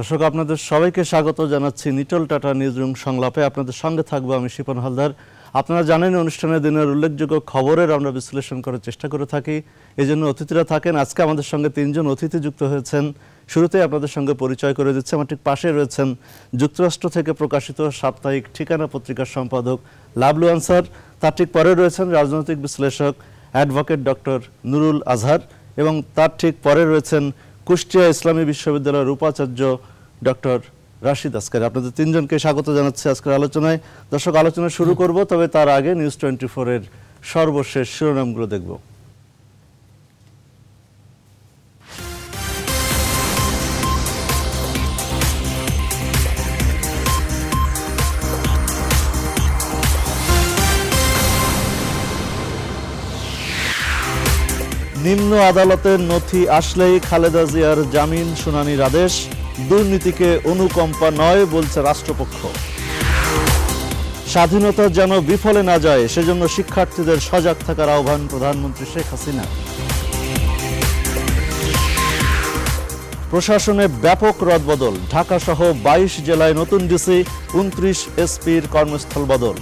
দর্শক, আপনাদের সবাইকে স্বাগত জানাচ্ছি নিটল টাটা নিউজরুম সংলাপে। আপনাদের সঙ্গে থাকব আমি শিপন হালদার। আপনারা জানেন, অনুষ্ঠানের দিনের উল্লেখযোগ্য খবরের আমরা বিশ্লেষণ করার চেষ্টা করে থাকি। এই জন্য অতিথিরা থাকেন। আজকে আমাদের সঙ্গে তিনজন অতিথি যুক্ত হয়েছেন। শুরুতেই আপনাদের সঙ্গে পরিচয় করে দিচ্ছে। আমার ঠিক পাশে রয়েছেন যুক্তরাষ্ট্র থেকে প্রকাশিত সাপ্তাহিক ঠিকানা পত্রিকার সম্পাদক লাভলু আনসার তার ঠিক পরে রয়েছেন রাজনৈতিক বিশ্লেষক অ্যাডভোকেট ডক্টর নুরুল আজহার এবং তার ঠিক পরে রয়েছেন কুষ্টিয়া ইসলামী বিশ্ববিদ্যালয়ের উপাচার্য ডক্টর রাশিদ আসকারি আপনাদের তিনজনকে স্বাগত জানাচ্ছি আজকের আলোচনায়। দর্শক, আলোচনা শুরু করব, তবে তার আগে নিউজ টোয়েন্টি ফোরের সর্বশেষ শিরোনামগুলো দেখব। নিম্ন আদালতের নথি আসলেই খালেদা জিয়ার জামিন শুনানির আদেশ। দুর্নীতিকে অনুকম্পা নয় বলছে রাষ্ট্রপক্ষ। স্বাধীনতা যেন বিফলে না যায়, সেজন্য শিক্ষার্থীদের সজাগ থাকার আহ্বান প্রধানমন্ত্রী শেখ হাসিনা। প্রশাসনে ব্যাপক রদবদল ঢাকা সহ বাইশ জেলায় নতুন ডিসি, উনত্রিশ এসপির কর্মস্থল বদল।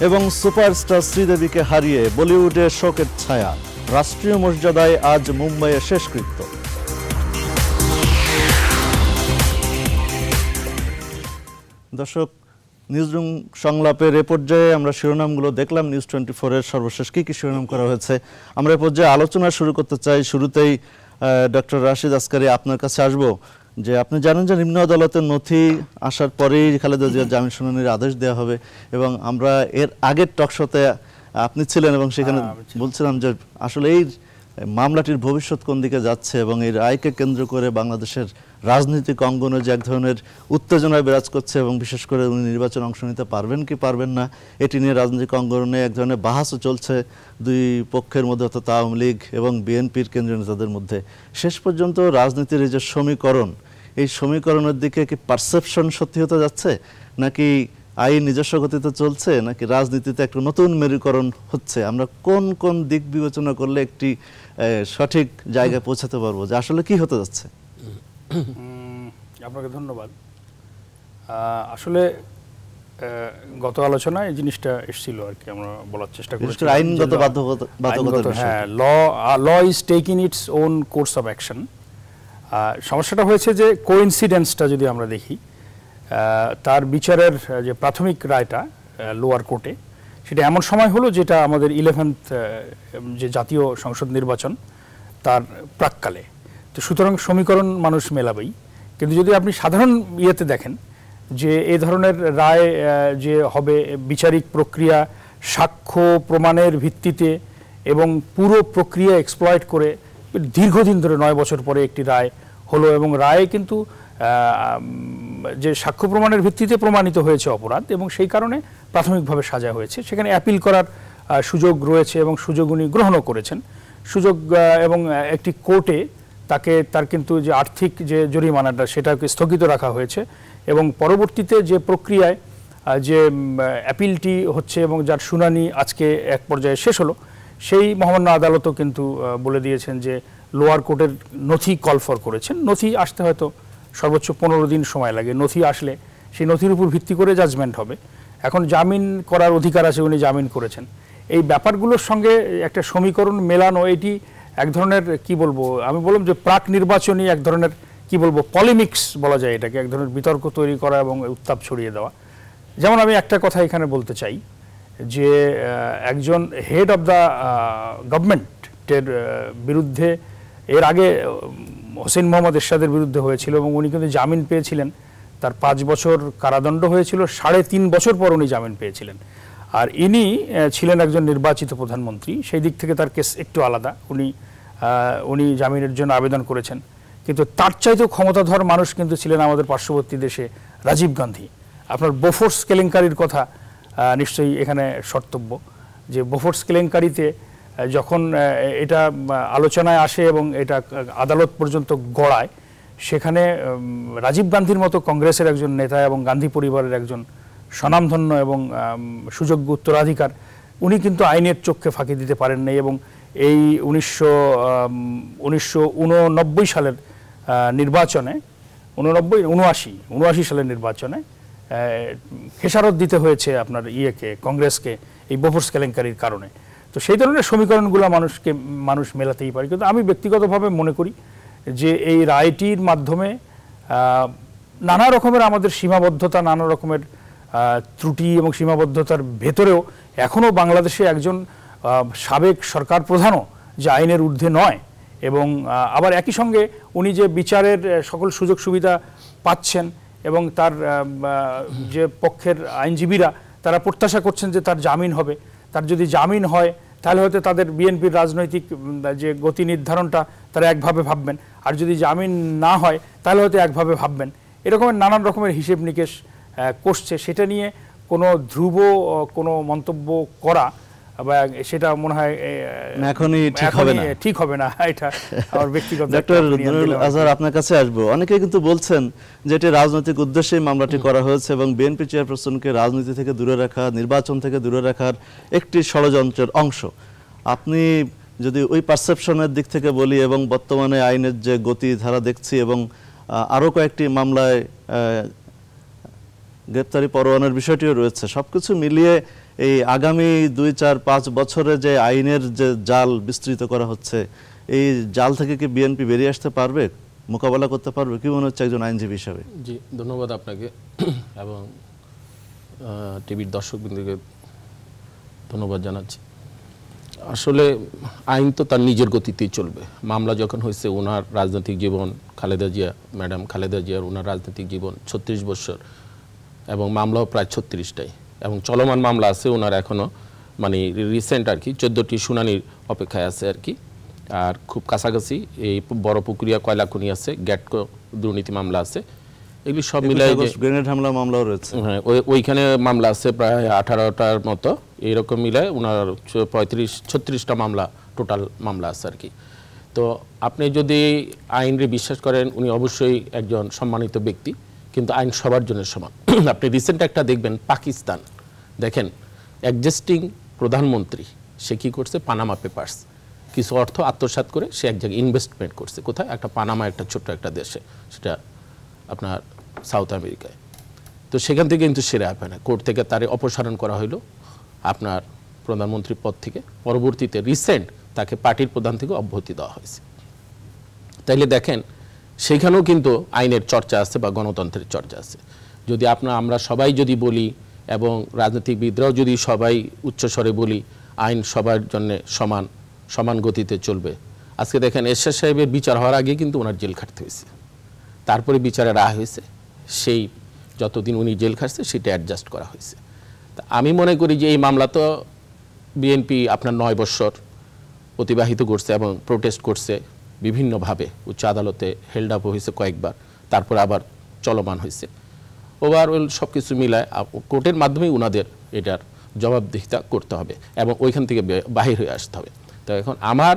এবং সুপারস্টার শ্রীদেবীকে হারিয়ে বলিউডে শোকের ছায়া, রাষ্ট্রীয় মর্যাদায় আজ মুম্বাইয়ে শেষকৃত্য। দর্শক নিউজরুম সংলাপের এ পর্যায়ে আমরা শিরোনামগুলো দেখলাম। নিউজ টোয়েন্টি ফোরের সর্বশেষ কী কী শিরোনাম করা হয়েছে? আমরা এ পর্যায়ে আলোচনা শুরু করতে চাই। শুরুতেই ডক্টর রাশিদ আসকারি আপনার কাছে আসব। যে আপনি জানেন যে নিম্ন আদালতের নথি আসার পরেই খালেদা জিয়ার জামিন শুনানির আদেশ দেওয়া হবে এবং আমরা এর আগের টকশোতে আপনি ছিলেন এবং সেখানে বলছিলাম যে আসলে এই মামলাটির ভবিষ্যৎ কোন দিকে যাচ্ছে এবং এই রায়কে কেন্দ্র করে বাংলাদেশের রাজনৈতিক অঙ্গনে যে এক ধরনের উত্তেজনায় বিরাজ করছে এবং বিশেষ করে উনি নির্বাচনে অংশ নিতে পারবেন কি পারবেন না, এটি নিয়ে রাজনৈতিক অঙ্গনে এক ধরনের বাহাসও চলছে দুই পক্ষের মধ্যে, অর্থাৎ আওয়ামী লীগ এবং বিএনপির কেন্দ্রীয় নেতাদের মধ্যে। শেষ পর্যন্ত রাজনীতির এই যে সমীকরণ, এই সমীকরণের দিকে কি পারসেপশন সত্যি হতে যাচ্ছে, নাকি আইন নিজস্ব গতিতে চলছে নাকি রাজনীতিতে একটা নতুন মেরুকরণ হচ্ছে? আমরা কোন কোন দিক বিবেচনা করলে একটি সঠিক জায়গায় পৌঁছাতে পারব? যে আসলে কি হতে যাচ্ছে? আপনাকে ধন্যবাদ। আসলে গত আলোচনায় এই জিনিসটা এসেছিল আর কি আমরা বলার চেষ্টা করেছি আইনগত বাধ্যবাধকতা হ্যাঁ law law is taking its own course of action সমস্যাটা হয়েছে যে কোইন্সিডেন্সটা যদি আমরা দেখি তার বিচারের যে প্রাথমিক রায়টা লোয়ার কোর্টে, সেটা এমন সময় হলো যেটা আমাদের ইলেভেন্থ যে জাতীয় সংসদ নির্বাচন, তার প্রাককালে। তো সুতরাং সমীকরণ মানুষ মেলাবেই। কিন্তু যদি আপনি সাধারণ ইয়েতে দেখেন, যে এ ধরনের রায় যে হবে বিচারিক প্রক্রিয়া, সাক্ষ্য প্রমাণের ভিত্তিতে এবং পুরো প্রক্রিয়া এক্সপ্লয়েট করে দীর্ঘদিন ধরে নয় বছর পরে একটি রায় হলো এবং রায়ে কিন্তু যে সাক্ষ্য প্রমাণের ভিত্তিতে প্রমাণিত হয়েছে অপরাধ এবং সেই কারণে প্রাথমিকভাবে সাজা হয়েছে। সেখানে অ্যাপিল করার সুযোগ রয়েছে এবং সুযোগ উনি গ্রহণও করেছেন। সুযোগ এবং একটি কোর্টে তাকে, তার কিন্তু যে আর্থিক যে জরিমানাটা সেটাকে স্থগিত রাখা হয়েছে এবং পরবর্তীতে যে প্রক্রিয়ায় যে অ্যাপিলটি হচ্ছে এবং যার শুনানি আজকে এক পর্যায়ে শেষ হলো, সেই মহামান্য আদালতও কিন্তু বলে দিয়েছেন যে লোয়ার কোর্টের নথি কলফর করেছেন। নথি আসতে হয়তো সর্বোচ্চ পনেরো দিন সময় লাগে। নথি আসলে সেই নথির উপর ভিত্তি করে জাজমেন্ট হবে। এখন জামিন করার অধিকার আছে উনি জামিন করেছেন। এই ব্যাপারগুলোর সঙ্গে একটা সমীকরণ মেলানো, এটি এক ধরনের, কি বলব, আমি বললাম যে প্রাক নির্বাচনী এক ধরনের, কি বলব পলিমিক্স বলা যায় এটাকে, এক ধরনের বিতর্ক তৈরি করা এবং উত্তাপ ছড়িয়ে দেওয়া। যেমন আমি একটা কথা এখানে বলতে চাই, যে একজন হেড অব দ্য গভর্নমেন্টের বিরুদ্ধে এর আগে হোসেন মোহাম্মদ এরশাদের বিরুদ্ধে হয়েছিল এবং উনি কিন্তু জামিন পেয়েছিলেন। তার পাঁচ বছর কারাদণ্ড হয়েছিল, সাড়ে তিন বছর পর উনি জামিন পেয়েছিলেন। আর ইনি ছিলেন একজন নির্বাচিত প্রধানমন্ত্রী, সেই দিক থেকে তার কেস একটু আলাদা। উনি উনি জামিনের জন্য আবেদন করেছেন। কিন্তু তার চাইতেও ক্ষমতাধর মানুষ কিন্তু ছিলেন আমাদের পার্শ্ববর্তী দেশে রাজীব গান্ধী। আপনার বোফোর্স কেলেঙ্কারির কথা নিশ্চয়ই এখানে সর্তব্য যে বোফোর্স কেলেঙ্কারিতে যখন এটা আলোচনায় আসে এবং এটা আদালত পর্যন্ত গড়ায়, সেখানে রাজীব গান্ধীর মতো কংগ্রেসের একজন নেতা এবং গান্ধী পরিবারের একজন স্বনামধন্য এবং সুযোগ্য উত্তরাধিকার, উনি কিন্তু আইনের চোখে ফাঁকি দিতে পারেন নাই এবং এই উনিশশো উনিশশো সালের নির্বাচনে, উননব্বই, উনআশি উনআশি সালের নির্বাচনে খেসারত দিতে হয়েছে আপনার ইয়েকে, কংগ্রেসকে, এই বোফোর্স কেলেঙ্কারির কারণে। তো সেই ধরনের সমীকরণগুলো মানুষকে, মানুষ মেলাতেই পারে। কিন্তু আমি ব্যক্তিগতভাবে মনে করি যে এই রায়টির মাধ্যমে নানা রকমের আমাদের সীমাবদ্ধতা, নানা রকমের ত্রুটি এবং সীমাবদ্ধতার ভেতরেও এখনও বাংলাদেশে একজন সাবেক সরকার প্রধানও যে আইনের ঊর্ধ্বে নয় এবং আবার একই সঙ্গে উনি যে বিচারের সকল সুযোগ সুবিধা পাচ্ছেন এবং তার যে পক্ষের আইনজীবীরা তারা প্রত্যাশা করছেন যে তার জামিন হবে তার যদি জামিন হয়, তাহলে হয়তো তাদের বিএনপির রাজনৈতিক যে গতি নির্ধারণটা, তারা একভাবে ভাববেন। আর যদি জামিন না হয়, তাহলে হয়তো একভাবে ভাববেন। এরকমের নানান রকমের হিসেব নিকেশ করছে সেটা নিয়ে কোনো ধ্রুব কোনো মন্তব্য করা বা সেটা মনে হয় এখনই ঠিক হবে না। ঠিক হবে না এটা আমার ব্যক্তিগত ডক্টর নুরুল। আজহার আপনার কাছে আসব কিন্তু বলছেন যে এটি রাজনৈতিক উদ্দেশ্যে মামলাটি করা হয়েছে এবং বিএনপি চেয়ারপারসনকে রাজনীতি থেকে দূরে রাখা নির্বাচন থেকে দূরে রাখার একটি ষড়যন্ত্রের অংশ আপনি যদি ওই পারসেপশনের দিক থেকে বলি এবং বর্তমানে আইনের যে গতি ধারা দেখছি এবং আহ, আরও কয়েকটি মামলায় গ্রেপ্তারি পরোয়ানার বিষয়টিও রয়েছে সবকিছু মিলিয়ে এই আগামী দুই, চার, পাঁচ বছরে যে আইনের যে জাল বিস্তৃত করা হচ্ছে, এই জাল থেকে কি বিএনপি বেরিয়ে আসতে পারবে? মোকাবেলা করতে পারবে? কি মনে হচ্ছে একজন আইনজীবী হিসাবে? জি, ধন্যবাদ আপনাকে। এবং টিভির দর্শকবৃন্দকে ধন্যবাদ জানাচ্ছি। আসলে আইন তো তার নিজের গতিতেই চলবে। মামলা যখন হয়েছে, ওনার রাজনৈতিক জীবন, খালেদা জিয়া, ম্যাডাম খালেদা জিয়ার ওনার রাজনৈতিক জীবন ছত্রিশ বছর এবং মামলাও প্রায় ছত্রিশটাই। এবং চলমান মামলা আছে ওনার এখনও মানে রিসেন্ট আর কি চোদ্দোটি শুনানির অপেক্ষায় আছে আর কি। আর খুব কাছাকাছি এই বড় পুকুরিয়া কয়লাখনি আছে গ্যাটকো দুর্নীতি মামলা আছে এগুলি সব মিলাই গ্রেনেড হামলা মামলাও রয়েছে। হ্যাঁ ওই- ওইখানে মামলা আছে প্রায় আঠারোটার মতো এইরকম মিলায় ওনার পঁয়ত্রিশ ছত্রিশটা মামলা টোটাল মামলা আছে আর কি। তো আপনি যদি আইনরে বিশ্বাস করেন উনি অবশ্যই একজন সম্মানিত ব্যক্তি কিন্তু আইন সবার জন্য সমান। আপনি রিসেন্ট একটা দেখবেন পাকিস্তান। দেখেন অ্যাডজাস্টিং প্রধানমন্ত্রী, সে কি করছে? পানামা পেপার্স কিছু অর্থ আত্মসাৎ করে সে এক জায়গায় ইনভেস্টমেন্ট করছে। কোথায়? একটা পানামা একটা ছোট্ট একটা দেশে, সেটা আপনার সাউথ আমেরিকায় তো সেখান থেকে কিন্তু সেরে হবে না। কোর্ট থেকে তারে অপসারণ করা হলো আপনার প্রধানমন্ত্রী পদ থেকে। পরবর্তীতে রিসেন্ট তাকে পার্টির প্রধান থেকে অব্যাহতি দেওয়া হয়েছে। তাইলে দেখেন, সেখানেও কিন্তু আইনের চর্চা আছে বা গণতন্ত্রের চর্চা আছে। যদি আপনার আমরা সবাই যদি বলি এবং রাজনীতিবিদরাও যদি সবাই উচ্চস্বরে বলি, আইন সবার জন্য সমান সমান গতিতে চলবে। আজকে দেখেন এরশাদ সাহেবের বিচার হওয়ার আগে কিন্তু ওনার জেল খাটতে হয়েছে। তারপরে বিচারে রায় হয়েছে, সেই যতদিন উনি জেল খাটছে সেটা অ্যাডজাস্ট করা হয়েছে। তা আমি মনে করি যে এই মামলা তো বিএনপি আপনার নয় বৎসর অতিবাহিত করছে এবং প্রোটেস্ট করছে বিভিন্নভাবে, উচ্চ আদালতে হেল্ড আপ হয়েছে কয়েকবার, তারপর আবার চলমান হয়েছে। ওভারঅল সব কিছু মিলায় কোর্টের মাধ্যমেই ওনাদের এটার জবাবদিহিতা করতে হবে এবং ওইখান থেকে বাহির হয়ে আসতে হবে। তো এখন আমার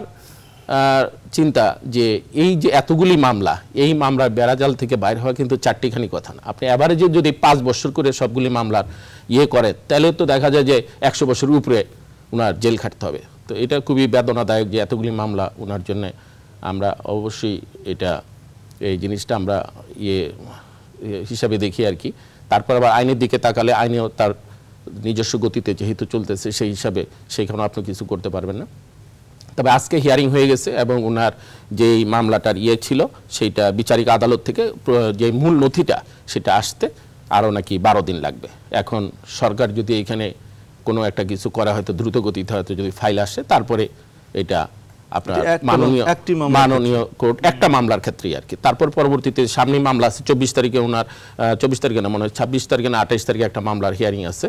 চিন্তা যে এই যে এতগুলি মামলা, এই মামলার বেড়াজাল থেকে বাইরে হওয়া কিন্তু চারটিখানি কথা না। আপনি অ্যাভারেজে যদি পাঁচ বছর করে সবগুলি মামলার ইয়ে করে তাহলে তো দেখা যায় যে একশো বছর উপরে ওনার জেল খাটতে হবে। তো এটা খুবই বেদনাদায়ক যে এতগুলি মামলা ওনার জন্য আমরা অবশ্যই এটা, এই জিনিসটা আমরা ইয়ে হিসাবে দেখি আর কি। তারপর আবার আইনের দিকে তাকালে আইনেও তার নিজস্ব গতিতে যেহেতু চলতেছে সেই হিসাবে সেইখানে আপনি কিছু করতে পারবেন না। তবে আজকে হিয়ারিং হয়ে গেছে এবং ওনার যেই মামলাটার ইয়ে ছিল সেইটা বিচারিক আদালত থেকে যে মূল নথিটা সেটা আসতে আরও নাকি বারো দিন লাগবে। এখন সরকার যদি এখানে কোনো একটা কিছু করা হয়তো দ্রুত গতিতে হয়তো যদি ফাইল আসে, তারপরে এটা আপনার মাননীয় মাননীয় কোর্ট একটা মামলার ক্ষেত্রেই আর কি। তারপর পরবর্তীতে সামনে মামলা আছে চব্বিশ তারিখে ওনার চব্বিশ তারিখে না মনে হয় ছাব্বিশ তারিখে না আঠাইশ তারিখে একটা মামলার হিয়ারিং আছে।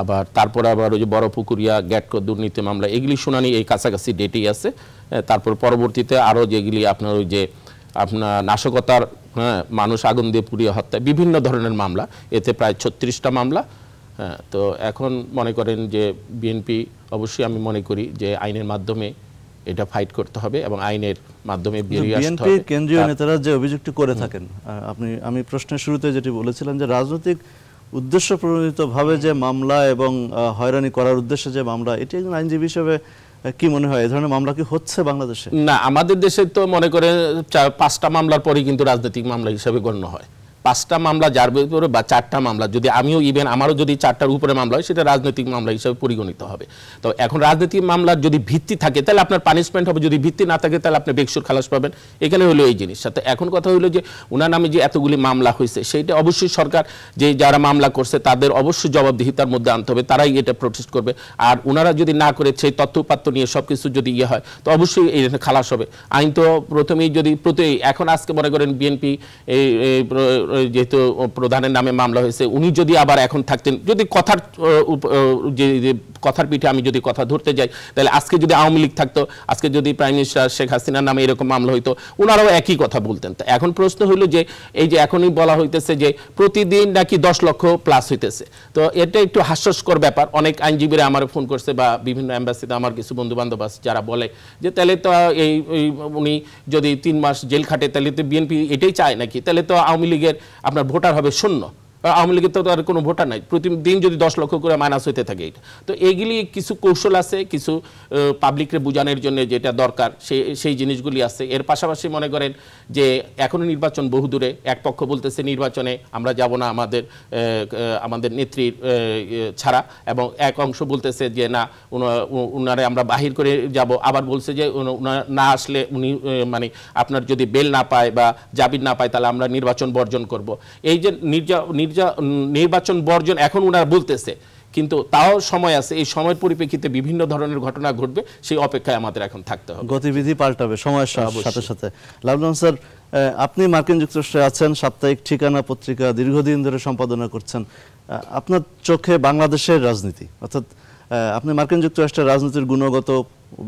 আবার তারপর আবার ওই যে বড় পুকুরিয়া গ্যাটকো দুর্নীতি মামলা এগুলি শুনানি এই কাছাকাছি ডেটেই আছে। আহ, তারপর পরবর্তীতে আরও যেগুলি আপনার ওই যে আপনার নাশকতার হ্যাঁ মানুষ আগুন দিয়ে পুড়িয়ে হত্যা বিভিন্ন ধরনের মামলা এতে প্রায় ছত্রিশটা মামলা। হ্যাঁ তো এখন মনে করেন যে বিএনপি অবশ্যই আমি মনে করি যে আইনের মাধ্যমে এটা ফাইট করতে হবে এবং আইনের মাধ্যমে বেরিয়ে আসতে হবে। কেন্দ্রীয় নেতারা যে অভিযোগটি করে থাকেন আপনি আমি প্রশ্নের শুরুতে যেটি বলেছিলাম যে রাজনৈতিক উদ্দেশ্য প্রণোদিত ভাবে যে মামলা এবং হয়রানি করার উদ্দেশ্যে যে মামলা এটি একজন আইনজীবী হিসেবে কি মনে হয়? এই ধরনের মামলা কি হচ্ছে বাংলাদেশে? না আমাদের দেশে তো মনে করে চার- পাঁচটা মামলার পরেই কিন্তু রাজনৈতিক মামলা হিসেবে গণ্য হয়। পাঁচটা মামলা যার উপরে বা চারটা মামলা, যদি আমিও ইভেন আমারও যদি চারটার উপরে মামলা হয়, সেটা রাজনৈতিক মামলা হিসাবে পরিগণিত হবে। তো এখন রাজনৈতিক মামলার যদি ভিত্তি থাকে, তাহলে আপনার পানিশমেন্ট হবে। যদি ভিত্তি না থাকে, তাহলে আপনি বেকসুর খালাস পাবেন। এখানে হলো এই জিনিসটা। তো এখন কথা হলো যে ওনার নামে যে এতগুলি মামলা হয়েছে, সেইটা অবশ্যই সরকার, যে যারা মামলা করছে, তাদের অবশ্যই জবাবদিহিতার মধ্যে আনতে হবে। তারাই এটা প্রোটেস্ট করবে। আর ওনারা যদি না করে, সেই তথ্যপাত্র নিয়ে সব কিছু যদি ইয়ে হয়, তো অবশ্যই এই খালাস হবে। আইন তো প্রথমেই যদি প্রতি এখন আজকে মনে করেন বিএনপি এই যেহেতু প্রধানের নামে মামলা হয়েছে, উনি যদি আবার এখন থাকতেন, যদি কথার যে কথার পিঠে আমি যদি কথা ধরতে যাই, তাহলে আজকে যদি আওয়ামী লীগ থাকতো, আজকে যদি প্রাইম মিনিস্টার শেখ হাসিনার নামে এরকম মামলা হইতো ওনারাও একই কথা বলতেন। তো এখন প্রশ্ন হইল যে, এই যে এখনই বলা হইতেছে যে, প্রতিদিন নাকি দশ লক্ষ প্লাস হইতেছে। তো এটা একটু হাস্যস্কর ব্যাপার। অনেক আইনজীবীরা আমার ফোন করছে বা বিভিন্ন অ্যাম্বাসিতে আমার কিছু বন্ধু বান্ধব আছে যারা বলে যে, তাহলে তো এই উনি যদি তিন মাস জেল খাটে, তাহলে তো বিএনপি এটাই চায় নাকি? তাহলে তো আওয়ামী লীগের আপনার ভোটার হবে শূন্য। আওয়ামী লীগের তো আর কোনো ভোটার নাই। প্রতিদিন যদি দশ লক্ষ করে মাইনাস হইতে থাকে এটা। তো এগুলি কিছু কৌশল আছে, কিছু পাবলিকরে বোঝানোর জন্য যেটা দরকার সেই সেই জিনিসগুলি আছে। এর পাশাপাশি মনে করেন যে এখনও নির্বাচন বহুদূরে এক পক্ষ বলতেছে নির্বাচনে আমরা যাব না আমাদের আমাদের নেত্রীর ছাড়া এবং এক অংশ বলতেছে যে না, উনা- উনারে আমরা বাহির করে যাব। আবার বলছে যে না আসলে উনি মানে আপনার যদি বেল না পায় বা জাবির না পায় তাহলে আমরা নির্বাচন বর্জন করব। এই যে নির্যা নির্বাচন বর্জন এখন উনারা বলতেছে। কিন্তু তাও সময় আছে এই সময়ের পরিপ্রেক্ষিতে বিভিন্ন ধরনের ঘটনা ঘটবে সেই অপেক্ষায় আমাদের এখন থাকতে হবে। গতিবিধি পাল্টাবে সময়ের সাথে সাথে। লাভলান স্যার আপনি মার্কিন যুক্তরাষ্ট্রে আছেন সাপ্তাহিক ঠিকানা পত্রিকা দীর্ঘদিন ধরে সম্পাদনা করছেন। আপনার চোখে বাংলাদেশের রাজনীতি অর্থাৎ আপনি মার্কিন যুক্তরাষ্ট্রের রাজনীতির গুণগত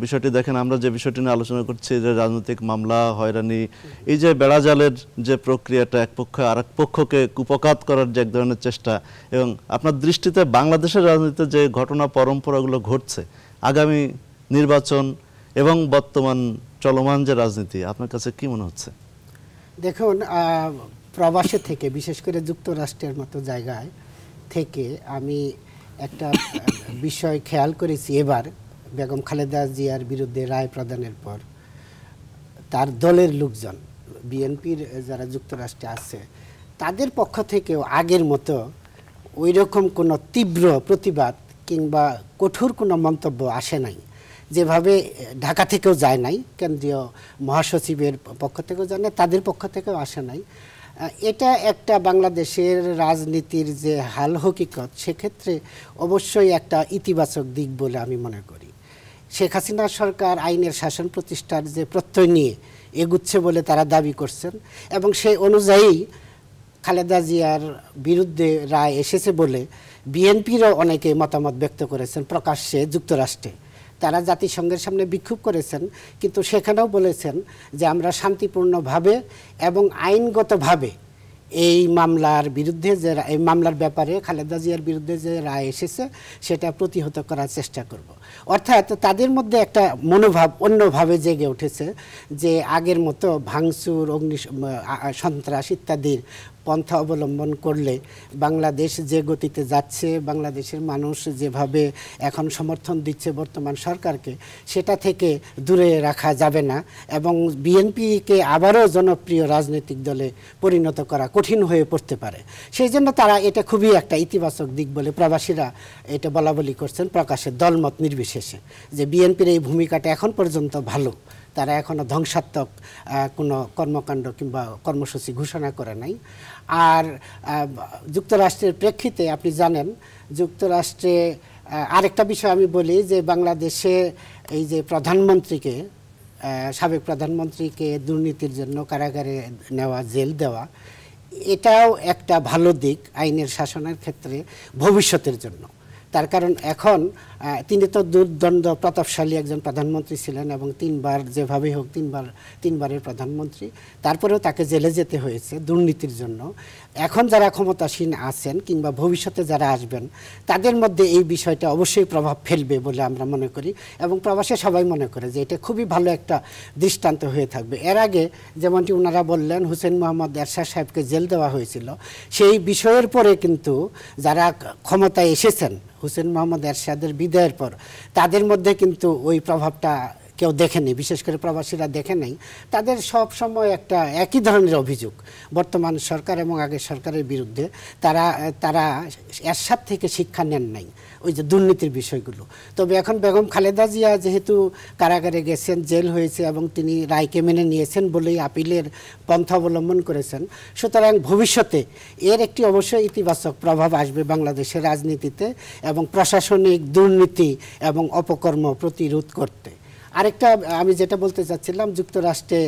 বিষয়টি দেখেন, আমরা যে বিষয়টি নিয়ে আলোচনা করছি, যে রাজনৈতিক মামলা, হয়রানি, এই যে বেড়াজালের যে প্রক্রিয়াটা এক পক্ষ আর এক পক্ষকে কুপকাত করার যে এক ধরনের চেষ্টা এবং আপনার দৃষ্টিতে বাংলাদেশের রাজনীতিতে যে ঘটনা পরম্পরাগুলো ঘটছে, আগামী নির্বাচন এবং বর্তমান চলমান যে রাজনীতি, আপনার কাছে কি মনে হচ্ছে? দেখুন প্রবাসে থেকে, বিশেষ করে যুক্তরাষ্ট্রের মতো জায়গায় থেকে আমি একটা বিষয় খেয়াল করেছি এবার বেগম খালেদা জিয়ার বিরুদ্ধে রায় প্রদানের পর তার দলের লোকজন, বিএনপির যারা যুক্তরাষ্ট্রে আছে, তাদের পক্ষ থেকেও আগের মতো ওই রকম কোনো তীব্র প্রতিবাদ কিংবা কঠোর কোনো মন্তব্য আসে নাই। যেভাবে ঢাকা থেকেও যায় নাই, কেন্দ্রীয় মহাসচিবের পক্ষ থেকেও যায় নাই, তাদের পক্ষ থেকেও আসে নাই। এটা একটা বাংলাদেশের রাজনীতির যে হাল হকিকত, সেক্ষেত্রে অবশ্যই একটা ইতিবাচক দিক বলে আমি মনে করি। শেখ হাসিনা সরকার আইনের শাসন প্রতিষ্ঠার যে প্রত্যয় নিয়ে এগুচ্ছে বলে তারা দাবি করছেন এবং সেই অনুযায়ী খালেদা জিয়ার বিরুদ্ধে রায় এসেছে বলে বিএনপিরও অনেকে মতামত ব্যক্ত করেছেন প্রকাশ্যে যুক্তরাষ্ট্রে। তারা জাতিসংঘের সামনে বিক্ষোভ করেছেন, কিন্তু সেখানেও বলেছেন যে আমরা শান্তিপূর্ণভাবে এবং আইনগতভাবে এই মামলার বিরুদ্ধে যে এই মামলার ব্যাপারে খালেদা জিয়ার বিরুদ্ধে যে রায় এসেছে, সেটা প্রতিহত করার চেষ্টা করব। অর্থাৎ তাদের মধ্যে একটা মনোভাব অন্যভাবে জেগে উঠেছে যে আগের মতো ভাঙচুর অগ্নি সন্ত্রাস ইত্যাদির পন্থা অবলম্বন করলে বাংলাদেশ যে গতিতে যাচ্ছে, বাংলাদেশের মানুষ যেভাবে এখন সমর্থন দিচ্ছে বর্তমান সরকারকে, সেটা থেকে দূরে রাখা যাবে না এবং বিএনপিকে আবারও জনপ্রিয় রাজনৈতিক দলে পরিণত করা কঠিন হয়ে পড়তে পারে। সেই জন্য তারা এটা খুবই একটা ইতিবাচক দিক বলে প্রবাসীরা এটা বলা বলি করছেন প্রকাশের দলমত নির্বিশেষে, যে বিএনপির এই ভূমিকাটা এখন পর্যন্ত ভালো। তারা এখনও ধ্বংসাত্মক কোনো কর্মকাণ্ড কিংবা কর্মসূচি ঘোষণা করে নাই। আর যুক্তরাষ্ট্রের প্রেক্ষিতে আপনি জানেন, যুক্তরাষ্ট্রে আরেকটা বিষয় আমি বলি যে বাংলাদেশে এই যে প্রধানমন্ত্রীকে সাবেক প্রধানমন্ত্রীকে দুর্নীতির জন্য কারাগারে নেওয়া, জেল দেওয়া, এটাও একটা ভালো দিক আইনের শাসনের ক্ষেত্রে ভবিষ্যতের জন্য। তার কারণ এখন তিনি তো দুর্দণ্ড প্রতাপশালী একজন প্রধানমন্ত্রী ছিলেন এবং তিনবার যেভাবেই হোক তিনবার, তিনবারের প্রধানমন্ত্রী। তারপরেও তাকে জেলে যেতে হয়েছে দুর্নীতির জন্য। এখন যারা ক্ষমতাসীন আছেন কিংবা ভবিষ্যতে যারা আসবেন, তাদের মধ্যে এই বিষয়টা অবশ্যই প্রভাব ফেলবে বলে আমরা মনে করি এবং প্রবাসে সবাই মনে করে যে এটা খুবই ভালো একটা দৃষ্টান্ত হয়ে থাকবে। এর আগে যেমনটি ওনারা বললেন, হুসেন মোহাম্মদ এরশাদ সাহেবকে জেল দেওয়া হয়েছিল। সেই বিষয়ের পরে কিন্তু যারা ক্ষমতায় এসেছেন, হুসেন মোহাম্মদ এরশাদের বিদায়ের পর। তাদের মধ্যে কিন্তু ওই প্রভাবটা কেউ দেখেনি বিশেষ করে প্রবাসীরা দেখে নাই, তাদের সব সময় একটা একই ধরনের অভিযোগ। বর্তমান সরকার এবং আগের সরকারের বিরুদ্ধে তারা তারা এরশাদ থেকে শিক্ষা নেন নাই, ওই যে দুর্নীতির বিষয়গুলো। তবে এখন বেগম খালেদা জিয়া যেহেতু কারাগারে গেছেন, জেল হয়েছে এবং তিনি রায়কে মেনে নিয়েছেন বলেই আপিলের পন্থা অবলম্বন করেছেন, সুতরাং ভবিষ্যতে এর একটি অবশ্যই ইতিবাচক প্রভাব আসবে বাংলাদেশের রাজনীতিতে এবং প্রশাসনিক দুর্নীতি এবং অপকর্ম প্রতিরোধ করতে। আরেকটা, আমি যেটা বলতে চাচ্ছিলাম, যুক্তরাষ্ট্রে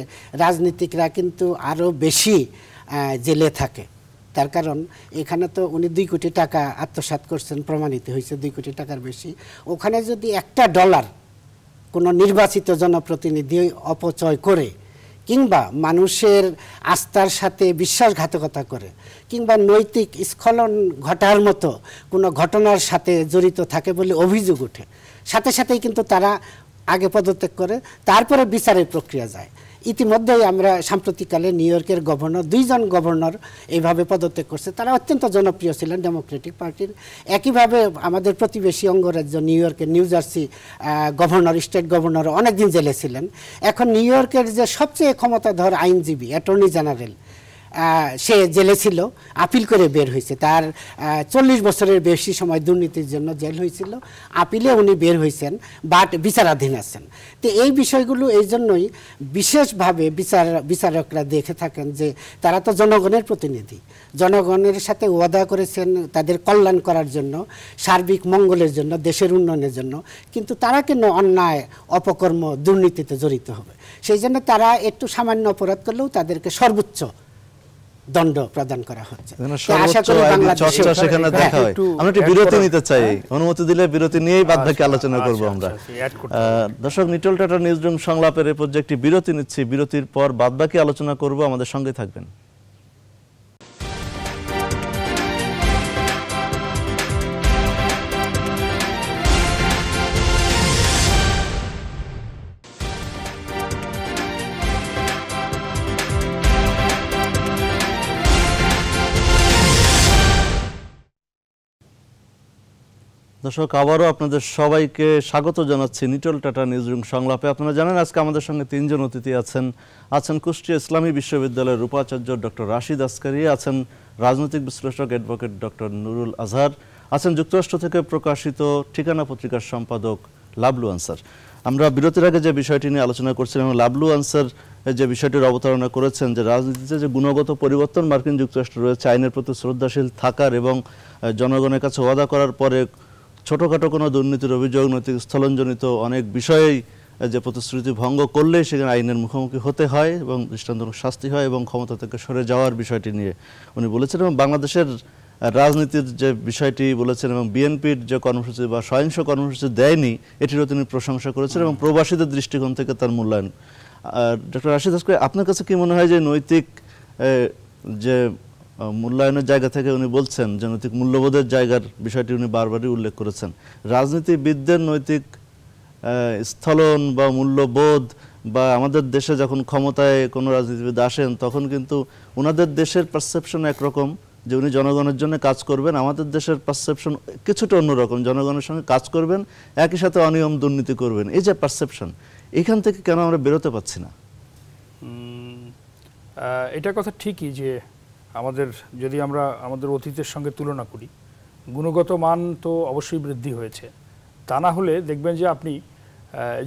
রাজনীতিকরা কিন্তু আরও বেশি জেলে থাকে। তার কারণ, এখানে তো উনি দুই কোটি টাকা আত্মসাৎ করছেন, প্রমাণিত হয়েছে দুই কোটি টাকার বেশি। ওখানে যদি একটা ডলার কোনো নির্বাচিত জনপ্রতিনিধি অপচয় করে, কিংবা মানুষের আস্থার সাথে বিশ্বাসঘাতকতা করে, কিংবা নৈতিক স্খলন ঘটার মতো কোনো ঘটনার সাথে জড়িত থাকে বলে অভিযোগ ওঠে, সাথে সাথেই কিন্তু তারা আগে পদত্যাগ করে, তারপরে বিচারের প্রক্রিয়া যায়। ইতিমধ্যেই আমরা সাম্প্রতিককালে নিউ ইয়র্কের গভর্নর দুইজন গভর্নর এইভাবে পদত্যাগ করছে। তারা অত্যন্ত জনপ্রিয় ছিলেন ডেমোক্রেটিক পার্টির একইভাবে আমাদের প্রতিবেশী অঙ্গরাজ্য নিউ ইয়র্কের New Jersey governor state governor অনেকদিন জেলে ছিলেন। এখন নিউ ইয়র্কের যে সবচেয়ে ক্ষমতাধর আইনজীবী অ্যাটর্নি জেনারেল সে জেলে ছিল, আপিল করে বের হয়েছে। তার চল্লিশ বছরের বেশি সময় দুর্নীতির জন্য জেল হয়েছিল। আপিলে উনি বের হয়েছেন, বাট বিচারাধীন আছেন। তো এই বিষয়গুলো, এই জন্যই বিশেষভাবে বিচার, বিচারকরা দেখে থাকেন যে তারা তো জনগণের প্রতিনিধি। জনগণের সাথে ওয়াদা করেছেন তাদের কল্যাণ করার জন্য, সার্বিক মঙ্গলের জন্য, দেশের উন্নয়নের জন্য। কিন্তু তারা কেন অন্যায়, অপকর্ম, দুর্নীতিতে জড়িত হবে? সেই জন্য তারা একটু সামান্য অপরাধ করলেও তাদেরকে সর্বোচ্চ দণ্ড প্রদান করা হচ্ছে। চর্চা সেখানে হ্যাঁ, দেখা হয়। একটু আমরা একটু বিরতি নিতে চাই। হ্যাঁ। অনুমতি দিলে বিরতি নিয়েই বাদ বাকি আচ্ছা, আলোচনা করব করব আচ্ছা, আমরা। আচ্ছা, দর্শক নিটল টাটা নিউজ রুম সংলাপের এ পর্যায়ে একটি বিরতি নিচ্ছি। বিরতির পর বাদ বাকি আলোচনা করব। আমাদের সঙ্গে থাকবেন। দর্শক, আবারও আপনাদের সবাইকে স্বাগত জানাচ্ছি নিটল টাটা নিউজরুম সংলাপে। আপনারা জানেন, আজকে আমাদের সঙ্গে তিনজন অতিথি আছেন। আছেন কুষ্টিয়া ইসলামী বিশ্ববিদ্যালয়ের উপাচার্য ডক্টর রাশিদ আসকারি আছেন রাজনৈতিক বিশ্লেষক অ্যাডভোকেট ডক্টর নুরুল আজহার, আছেন যুক্তরাষ্ট্র থেকে প্রকাশিত ঠিকানা পত্রিকার সম্পাদক লাবলু আনসার। আমরা বিরতির আগে যে বিষয়টি নিয়ে আলোচনা করছিলাম এবং লাবলু আনসার যে বিষয়টির অবতারণা করেছেন যে রাজনীতিতে যে গুণগত পরিবর্তন মার্কিন যুক্তরাষ্ট্র রয়েছে, আইনের প্রতি শ্রদ্ধাশীল থাকার এবং জনগণের কাছে ওয়াদা করার পরে ছোটোখাটো কোনো দুর্নীতির অভিযোগ, নৈতিক স্থলনজনিত অনেক বিষয়েই যে প্রতিশ্রুতি ভঙ্গ করলেই সেখানে আইনের মুখোমুখি হতে হয় এবং দৃষ্টান্তমূলক শাস্তি হয় এবং ক্ষমতা থেকে সরে যাওয়ার বিষয়টি নিয়ে উনি বলেছেন এবং বাংলাদেশের রাজনীতির যে বিষয়টি বলেছেন এবং বিএনপির যে কর্মসূচি বা সহিংস কর্মসূচি দেয়নি, এটিরও তিনি প্রশংসা করেছেন এবং প্রবাসীদের দৃষ্টিকোণ থেকে তার মূল্যায়ন। ডক্টর রাশিদ আসকে আপনার কাছে কি মনে হয় যে নৈতিক যে মূল্যায়নের জায়গা থেকে উনি বলছেন যে নৈতিক মূল্যবোধের জায়গার বিষয়টি উনি বারবারই উল্লেখ করেছেন। রাজনীতিবিদদের নৈতিক স্থলন বা মূল্যবোধ বা আমাদের দেশে যখন ক্ষমতায় কোনো রাজনীতিবিদ আসেন, তখন কিন্তু ওনাদের দেশের পারসেপশন একরকম যে উনি জনগণের জন্য কাজ করবেন। আমাদের দেশের পারসেপশন কিছুটা অন্যরকম। জনগণের সঙ্গে কাজ করবেন, একই সাথে অনিয়ম দুর্নীতি করবেন। এই যে পারসেপশন এখান থেকে কেন আমরা বেরোতে পারছি না? এটা কথা ঠিকই যে আমাদের, যদি আমরা আমাদের অতীতের সঙ্গে তুলনা করি, গুণগত মান তো অবশ্যই বৃদ্ধি হয়েছে। তা না হলে দেখবেন যে আপনি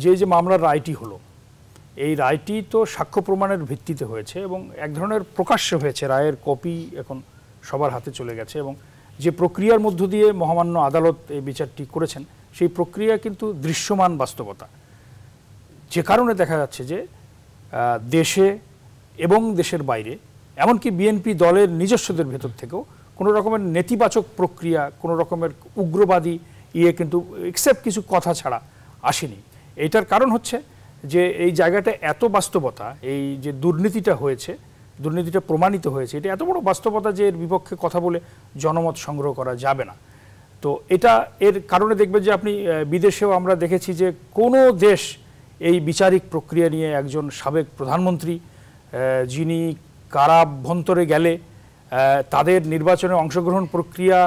যে যে মামলার রায়টি হলো, এই রায়টি তো সাক্ষ্য প্রমাণের ভিত্তিতে হয়েছে এবং এক ধরনের প্রকাশ্য হয়েছে। রায়ের কপি এখন সবার হাতে চলে গেছে এবং যে প্রক্রিয়ার মধ্য দিয়ে মহামান্য আদালত এই বিচারটি করেছেন, সেই প্রক্রিয়া কিন্তু দৃশ্যমান বাস্তবতা। যে কারণে দেখা যাচ্ছে যে দেশে এবং দেশের বাইরে এমনকি বিএনপি দলের নিজস্বদের ভেতর থেকেও কোনো রকমের নেতিবাচক প্রক্রিয়া, কোনো রকমের উগ্রবাদী ইয়ে কিন্তু এক্সেপ্ট কিছু কথা ছাড়া আসেনি। এইটার কারণ হচ্ছে যে এই জায়গাটা এত বাস্তবতা, এই যে দুর্নীতিটা হয়েছে, দুর্নীতিটা প্রমাণিত হয়েছে, এটা এত বড় বাস্তবতা যে এর বিপক্ষে কথা বলে জনমত সংগ্রহ করা যাবে না। তো এটা এর কারণে দেখবেন যে আপনি বিদেশেও আমরা দেখেছি যে কোনো দেশ এই বিচারিক প্রক্রিয়া নিয়ে একজন সাবেক প্রধানমন্ত্রী যিনি কারাভ্যন্তরে গেলে তাদের নির্বাচনে অংশগ্রহণ প্রক্রিয়া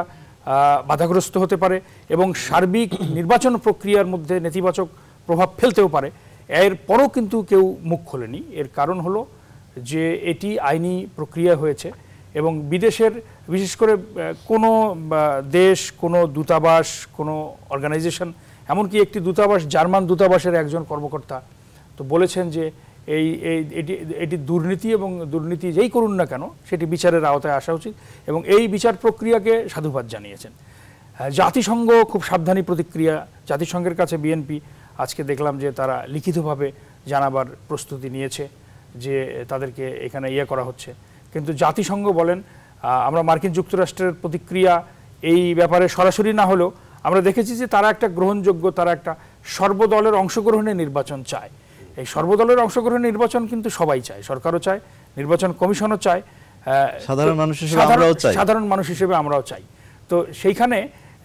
বাধাগ্রস্ত হতে পারে এবং সার্বিক নির্বাচন প্রক্রিয়ার মধ্যে নেতিবাচক প্রভাব ফেলতেও পারে। এর পরও কিন্তু কেউ মুখ খোলেনি। এর কারণ হলো যে এটি আইনি প্রক্রিয়া হয়েছে এবং বিদেশের, বিশেষ করে কোনো দেশ, কোনো দূতাবাস, কোনো অর্গানাইজেশন, এমনকি একটি দূতাবাস, জার্মান দূতাবাসের একজন কর্মকর্তা তো বলেছেন যে এই এটি এটি দুর্নীতি এবং দুর্নীতি যেই করুন না কেন, সেটি বিচারের আওতায় আসা উচিত এবং এই বিচার প্রক্রিয়াকে সাধুবাদ জানিয়েছেন। জাতিসংঘ খুব সাবধানী প্রতিক্রিয়া, জাতিসংঘের কাছে বিএনপি আজকে দেখলাম যে তারা লিখিতভাবে জানাবার প্রস্তুতি নিয়েছে যে তাদেরকে এখানে ইয়ে করা হচ্ছে। কিন্তু জাতিসংঘ বলেন আমরা মার্কিন যুক্তরাষ্ট্রের প্রতিক্রিয়া এই ব্যাপারে সরাসরি না হলেও আমরা দেখেছি যে তারা একটা গ্রহণযোগ্য, তারা একটা সর্বদলের অংশগ্রহণে নির্বাচন চায়। এই সর্বদলের অংশগ্রহণে নির্বাচন কিন্তু সবাই চায় সরকারও চায় নির্বাচন কমিশনও চায় সাধারণ মানুষ হিসেবে সাধারণ- আমরাও চাই। সাধারণ মানুষ হিসেবে আমরাও চাই। তো সেইখানে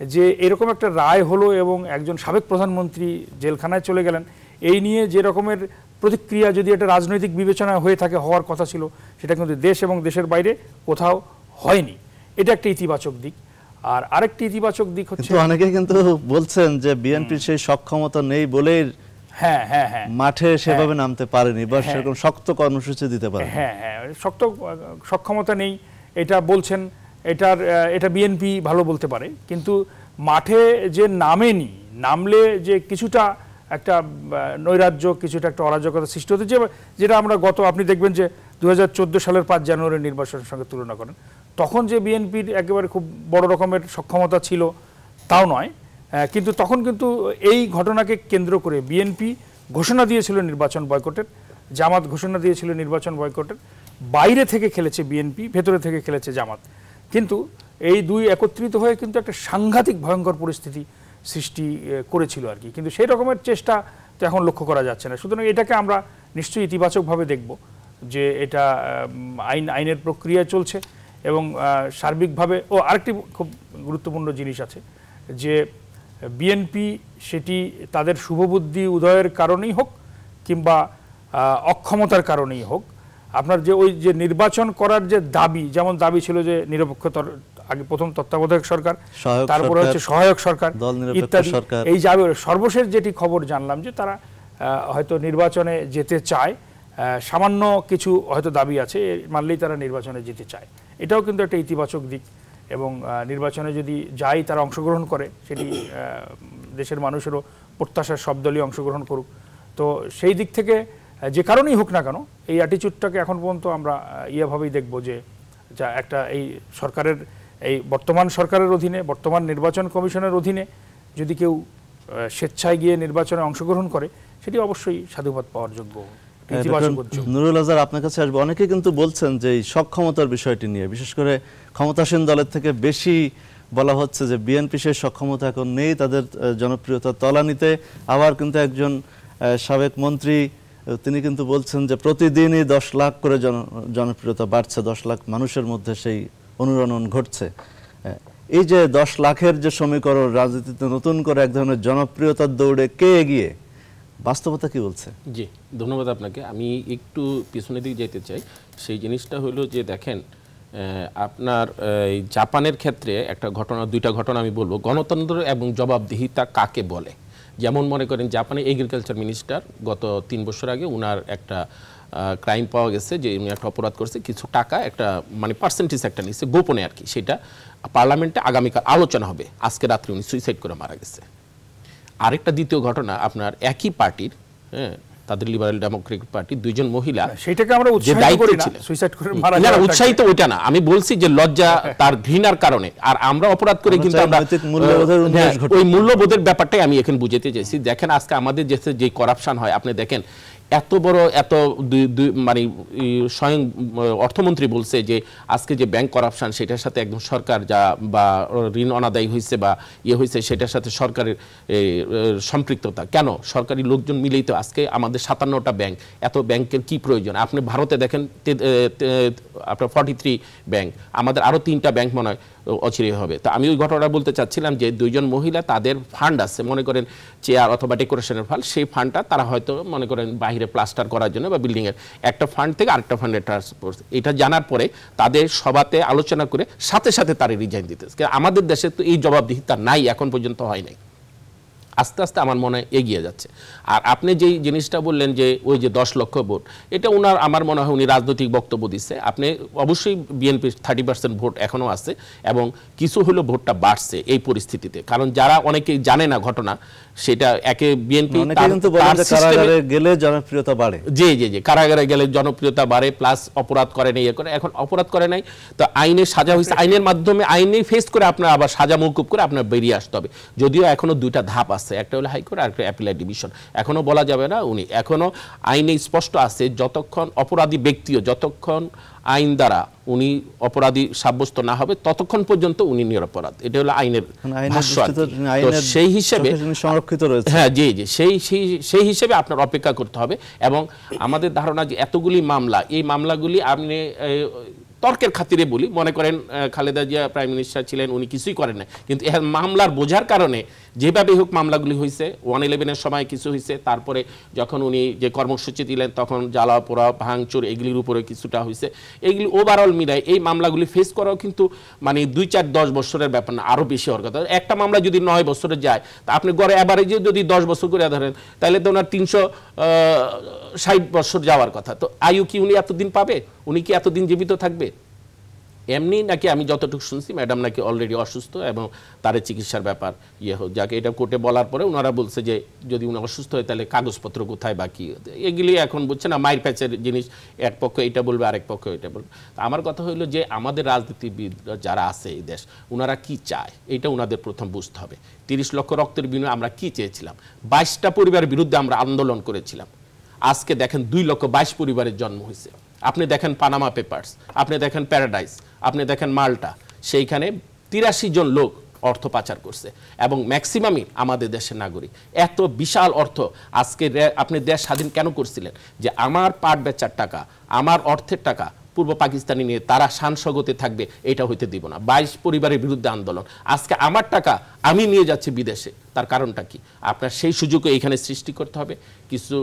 যে এরকম একটা রায় হলো এবং একজন সাবেক প্রধানমন্ত্রী জেলখানায় চলে গেলেন এই নিয়ে যে রকমের প্রতিক্রিয়া যদি একটা রাজনৈতিক বিবেচনা হয়ে থাকে হওয়ার কথা ছিল সেটা কিন্তু দেশ এবং দেশের বাইরে কোথাও হয়নি। এটা একটা ইতিবাচক দিক। আর আরেকটি ইতিবাচক দিক হচ্ছে অনেকে কিন্তু বলছেন যে বিএনপির সেই সক্ষমতা নেই বলেই মাঠে সেভাবে নামতে পারেনি বা সেরকম শক্ত কর্মসূচি দিতে পারে হ্যাঁ হ্যাঁ শক্ত সক্ষমতা নেই। এটা বলছেন এটার এটা বিএনপি ভালো বলতে পারে। কিন্তু মাঠে যে নামেনি নামলে যে কিছুটা একটা নৈরাজ্য কিছুটা একটা অরাজকতা সৃষ্টি হতে যে যেটা আমরা গত আপনি দেখবেন যে দু হাজার চোদ্দ সালের পাঁচ জানুয়ারি নির্বাচনের সঙ্গে তুলনা করেন। তখন যে বিএনপির একেবারে খুব বড় রকমের সক্ষমতা ছিল তাও নয়। কিন্তু তখন কিন্তু এই ঘটনাকে কেন্দ্র করে বিএনপি ঘোষণা দিয়েছিল নির্বাচন বয়কটের, জামাত ঘোষণা দিয়েছিল নির্বাচন বয়কটের। বাইরে থেকে খেলেছে বিএনপি ভেতরে থেকে খেলেছে জামাত। কিন্তু এই দুই একত্রিত হয়ে কিন্তু একটা সাংঘাতিক ভয়ঙ্কর পরিস্থিতি সৃষ্টি করেছিল আর কি। কিন্তু সেই রকমের চেষ্টা তো এখন লক্ষ্য করা যাচ্ছে না। সুতরাং এটাকে আমরা নিশ্চয়ই ইতিবাচকভাবে দেখব যে এটা আইন, আইনের প্রক্রিয়া চলছে এবং সার্বিকভাবে ও আরেকটি খুব গুরুত্বপূর্ণ জিনিস আছে যে বিএনপি সেটি তাদের শুভবুদ্ধি উদয়ের কারণেই হোক কিংবা অক্ষমতার কারণেই হোক। আপনার যে ওই যে নির্বাচন করার যে দাবি যেমন দাবি ছিল যে নিরপেক্ষতার আগে প্রথম তত্ত্বাবধায়ক সরকার তারপরে হচ্ছে সহায়ক সরকার ইত্যাদি এই যাবে সর্বশেষ যেটি খবর জানলাম যে তারা হয়তো নির্বাচনে যেতে চায় সামান্য কিছু হয়তো দাবি আছে মানলেই তারা নির্বাচনে যেতে চায়। এটাও কিন্তু একটা ইতিবাচক দিক। এবং নির্বাচনে যদি যাই তারা অংশগ্রহণ করে সেটি দেশের মানুষেরও প্রত্যাশার সব দলই অংশগ্রহণ করুক। তো সেই দিক থেকে যে কারণেই হোক না কেন এই অ্যাটিচিউডটাকে এখন পর্যন্ত আমরা ইয়েভাবেই দেখব যে যা একটা এই সরকারের এই বর্তমান সরকারের অধীনে বর্তমান নির্বাচন কমিশনের অধীনে যদি কেউ স্বেচ্ছায় গিয়ে নির্বাচনে অংশগ্রহণ করে সেটি অবশ্যই সাধুবাদ পাওয়ার যোগ্য নুরুল আজার আপনার কাছে আসবে। অনেকে কিন্তু বলছেন যে এই সক্ষমতার বিষয়টি নিয়ে বিশেষ করে ক্ষমতাসীন দলের থেকে বেশি বলা হচ্ছে যে বিএনপি সেই সক্ষমতা এখন নেই, তাদের জনপ্রিয়তা তলানিতে। আবার কিন্তু একজন সাবেক মন্ত্রী তিনি কিন্তু বলছেন যে প্রতিদিনই দশ লাখ করে জন, জনপ্রিয়তা বাড়ছে, দশ লাখ মানুষের মধ্যে সেই অনুরণন ঘটছে। এই যে দশ লাখের যে সমীকরণ, রাজনীতিতে নতুন করে এক ধরনের জনপ্রিয়তার দৌড়ে কে এগিয়ে, বাস্তবতা কি বলছে? জি, ধন্যবাদ আপনাকে। আমি একটু পিছনের দিকে যেতে চাই। সেই জিনিসটা হলো যে দেখেন আপনার, এই জাপানের ক্ষেত্রে একটা ঘটনা, দুইটা ঘটনা আমি বলব। গণতন্ত্র এবং জবাবদিহিতা কাকে বলে? যেমন মনে করেন জাপানের এগ্রিকালচার মিনিস্টার গত তিন বছর আগে উনার একটা ক্রাইম পাওয়া গেছে যে উনি একটা অপরাধ করছে। কিছু টাকা, একটা মানে পার্সেন্টেজ একটা নিচ্ছে গোপনে আর কি। সেটা পার্লামেন্টে আগামীকাল আলোচনা হবে। আজকে রাত্রে উনি সুইসাইড করে মারা গেছে। আরেকটা দ্বিতীয় ঘটনা, আপনার একই পার্টির হ্যাঁ তাদের লিবারেল ডেমোক্রেটিক পার্টি দুইজন মহিলা সেটাকে আমরা উৎসাহিত করি না সুইসাইড করে মারা না, না, উৎসাহিত ওটা না। আমি বলছি যে লজ্জা তার ঘৃণার কারণে। আর আমরা অপরাধ করে কিন্তু আমরা মূল্যবোধের উন্নয়ন উন্মেষ হ্যাঁ, ওই মূল্যবোধের ব্যাপারটাই আমি এখন বুঝাতে চাইছি। দেখেন আজকে আমাদের যে যে করাপশন হয় আপনি দেখেন এত বড়, এত মানে স্বয়ং অর্থমন্ত্রী বলছে যে, আজকে যে ব্যাংক করাপশান সেটার সাথে একদম সরকার যা, বা, ঋণ অনাদায়ী হয়েছে বা ইয়ে হয়েছে সেটার সাথে সরকারের সম্পৃক্ততা। কেন? সরকারি লোকজন মিলেই তো আজকে আমাদের সাতান্নটা ব্যাংক এত ব্যাংকের কি প্রয়োজন? আপনি ভারতে দেখেন আপনার ফর্টি থ্রি ব্যাংক আমাদের আরও তিনটা ব্যাংক মনে হয়। অচিরে হবে। তা আমি ওই ঘটনাটা বলতে চাচ্ছিলাম যে দুইজন মহিলা তাদের ফান্ড আছে, মনে করেন চেয়ার অথবা ডেকোরেশনের ফান্ড সেই ফান্ডটা তারা হয়তো মনে করেন বাহিরে প্লাস্টার করার জন্য বা বিল্ডিংয়ের একটা ফান্ড থেকে আরেকটা ফান্ডে ট্রান্সফার এটা জানার পরে তাদের সভাতে আলোচনা করে সাথে সাথে তারা রিজাইন দিতে আমাদের দেশে তো এই জবাবদিহিতা নাই, এখন পর্যন্ত হয় নাই। আস্তে আস্তে আমার মনে এগিয়ে যাচ্ছে। আর আপনি যেই জিনিসটা বললেন যে ওই যে দশ লক্ষ ভোট এটা ওনার আমার মনে হয় উনি রাজনৈতিক বক্তব্য দিচ্ছে। আপনি অবশ্যই বিএনপি থার্টি পার্সেন্ট ভোট এখনও আছে এবং কিছু হলেও ভোটটা বাড়ছে এই পরিস্থিতিতে। কারণ যারা অনেকেই জানে না ঘটনা সেটা একে বিএনপি গেলে জনপ্রিয়তা বাড়ে। জি জি জি কারাগারে গেলে জনপ্রিয়তা বাড়ে প্লাস অপরাধ করে নাই ইয়ে করে এখন অপরাধ করে নাই। তো আইনের সাজা হয়েছে। আইনের মাধ্যমে আইনে ফেস করে আপনার আবার সাজা মৌকুব করে আপনার বেরিয়ে আসতে হবে। যদিও এখনও দুইটা ধাপ আছে। একটা হলো হাইকোর্ট আর একটা অ্যাপিলেট ডিভিশন। এখনও বলা যাবে না উনি। এখনও আইনে স্পষ্ট আছে যতক্ষণ অপরাধী ব্যক্তিও যতক্ষণ আইন দ্বারা উনি অপরাধী সাব্যস্ত না হবে ততক্ষণ পর্যন্ত উনি নিরপরাধ। এটা হলো আইনের মানে ভাষ্য সেই হিসেবে সংরক্ষিত রয়েছে। হ্যাঁ জি জি। সেই সেই হিসেবে আপনার অপেক্ষা করতে হবে এবং আমাদের ধারণা যে এতগুলি মামলা এই মামলাগুলি আপনি তর্কের খাতিরে বলি। মনে করেন খালেদা জিয়া প্রাইম মিনিস্টার ছিলেন উনি কিছুই করেন না কিন্তু এর মামলার বোঝার কারণে যেভাবে হোক মামলাগুলি হয়েছে ওয়ান ইলেভেনের সময় কিছু হয়েছে তারপরে যখন উনি যে কর্মসূচি দিলেন, তখন জ্বালা, পোড়া, ভাঙচুর এগুলির উপরে কিছুটা হয়েছে এগুলি ওভারঅল মিলায়, এই মামলাগুলি ফেস করাও কিন্তু মানে দুই চার দশ বছরের ব্যাপার না আরও বেশি হওয়ার কথা। একটা মামলা যদি নয় বছরে যায়, তা আপনি গড়ে অ্যাভারেজে যদি দশ বছর করে ধরেন, তাহলে তো ওনার তিনশো ষাট বছর যাওয়ার কথা। তো আয়ু কি উনি এতদিন পাবে? উনি কি এতদিন জীবিত থাকবে? এমনি নাকি আমি যতটুকু শুনছি, ম্যাডাম নাকি অলরেডি অসুস্থ এবং তার চিকিৎসার ব্যাপার ইয়ে হোক, যাকে এটা কোর্টে বলার পরে ওনারা বলছে যে, যদি উনি অসুস্থ হয় তাহলে কাগজপত্র কোথায় বাকি এগুলি এখন বুঝছে না, মায়ের প্যাচের জিনিস, এক পক্ষ এটা বলবে, আরেক পক্ষ এটা বলবে। আমার কথা হইল যে, আমাদের রাজনীতিবিদ যারা আছে এই দেশ ওনারা কি চায়? এটা ওনাদের প্রথম বুঝতে হবে। তিরিশ লক্ষ রক্তের বিনিময়ে আমরা কি চেয়েছিলাম? বাইশটা পরিবারের বিরুদ্ধে আমরা আন্দোলন করেছিলাম। আজকে দেখেন দুই লক্ষ বাইশ পরিবারের জন্ম হয়েছে। আপনি দেখেন পানামা পেপার্স আপনি দেখেন প্যারাডাইস আপনি দেখেন মাল্টা, সেইখানে তিরাশি জন লোক অর্থ পাচার করছে এবং ম্যাক্সিমামই আমাদের দেশের নাগরিক। এত বিশাল অর্থ আজকে আপনি দেশ স্বাধীন কেন করছিলেন? যে আমার পাট বেচার টাকা, আমার অর্থের টাকা পূর্ব পাকিস্তানি নিয়ে তারা শানসগতে থাকবে, এটা হইতে দিব না। বাইশ পরিবারের বিরুদ্ধে আন্দোলন। আজকে আমার টাকা আমি নিয়ে যাচ্ছি বিদেশে, তার কারণটা কি? আপনার সেই সুযোগও এখানে সৃষ্টি করতে হবে। কিছু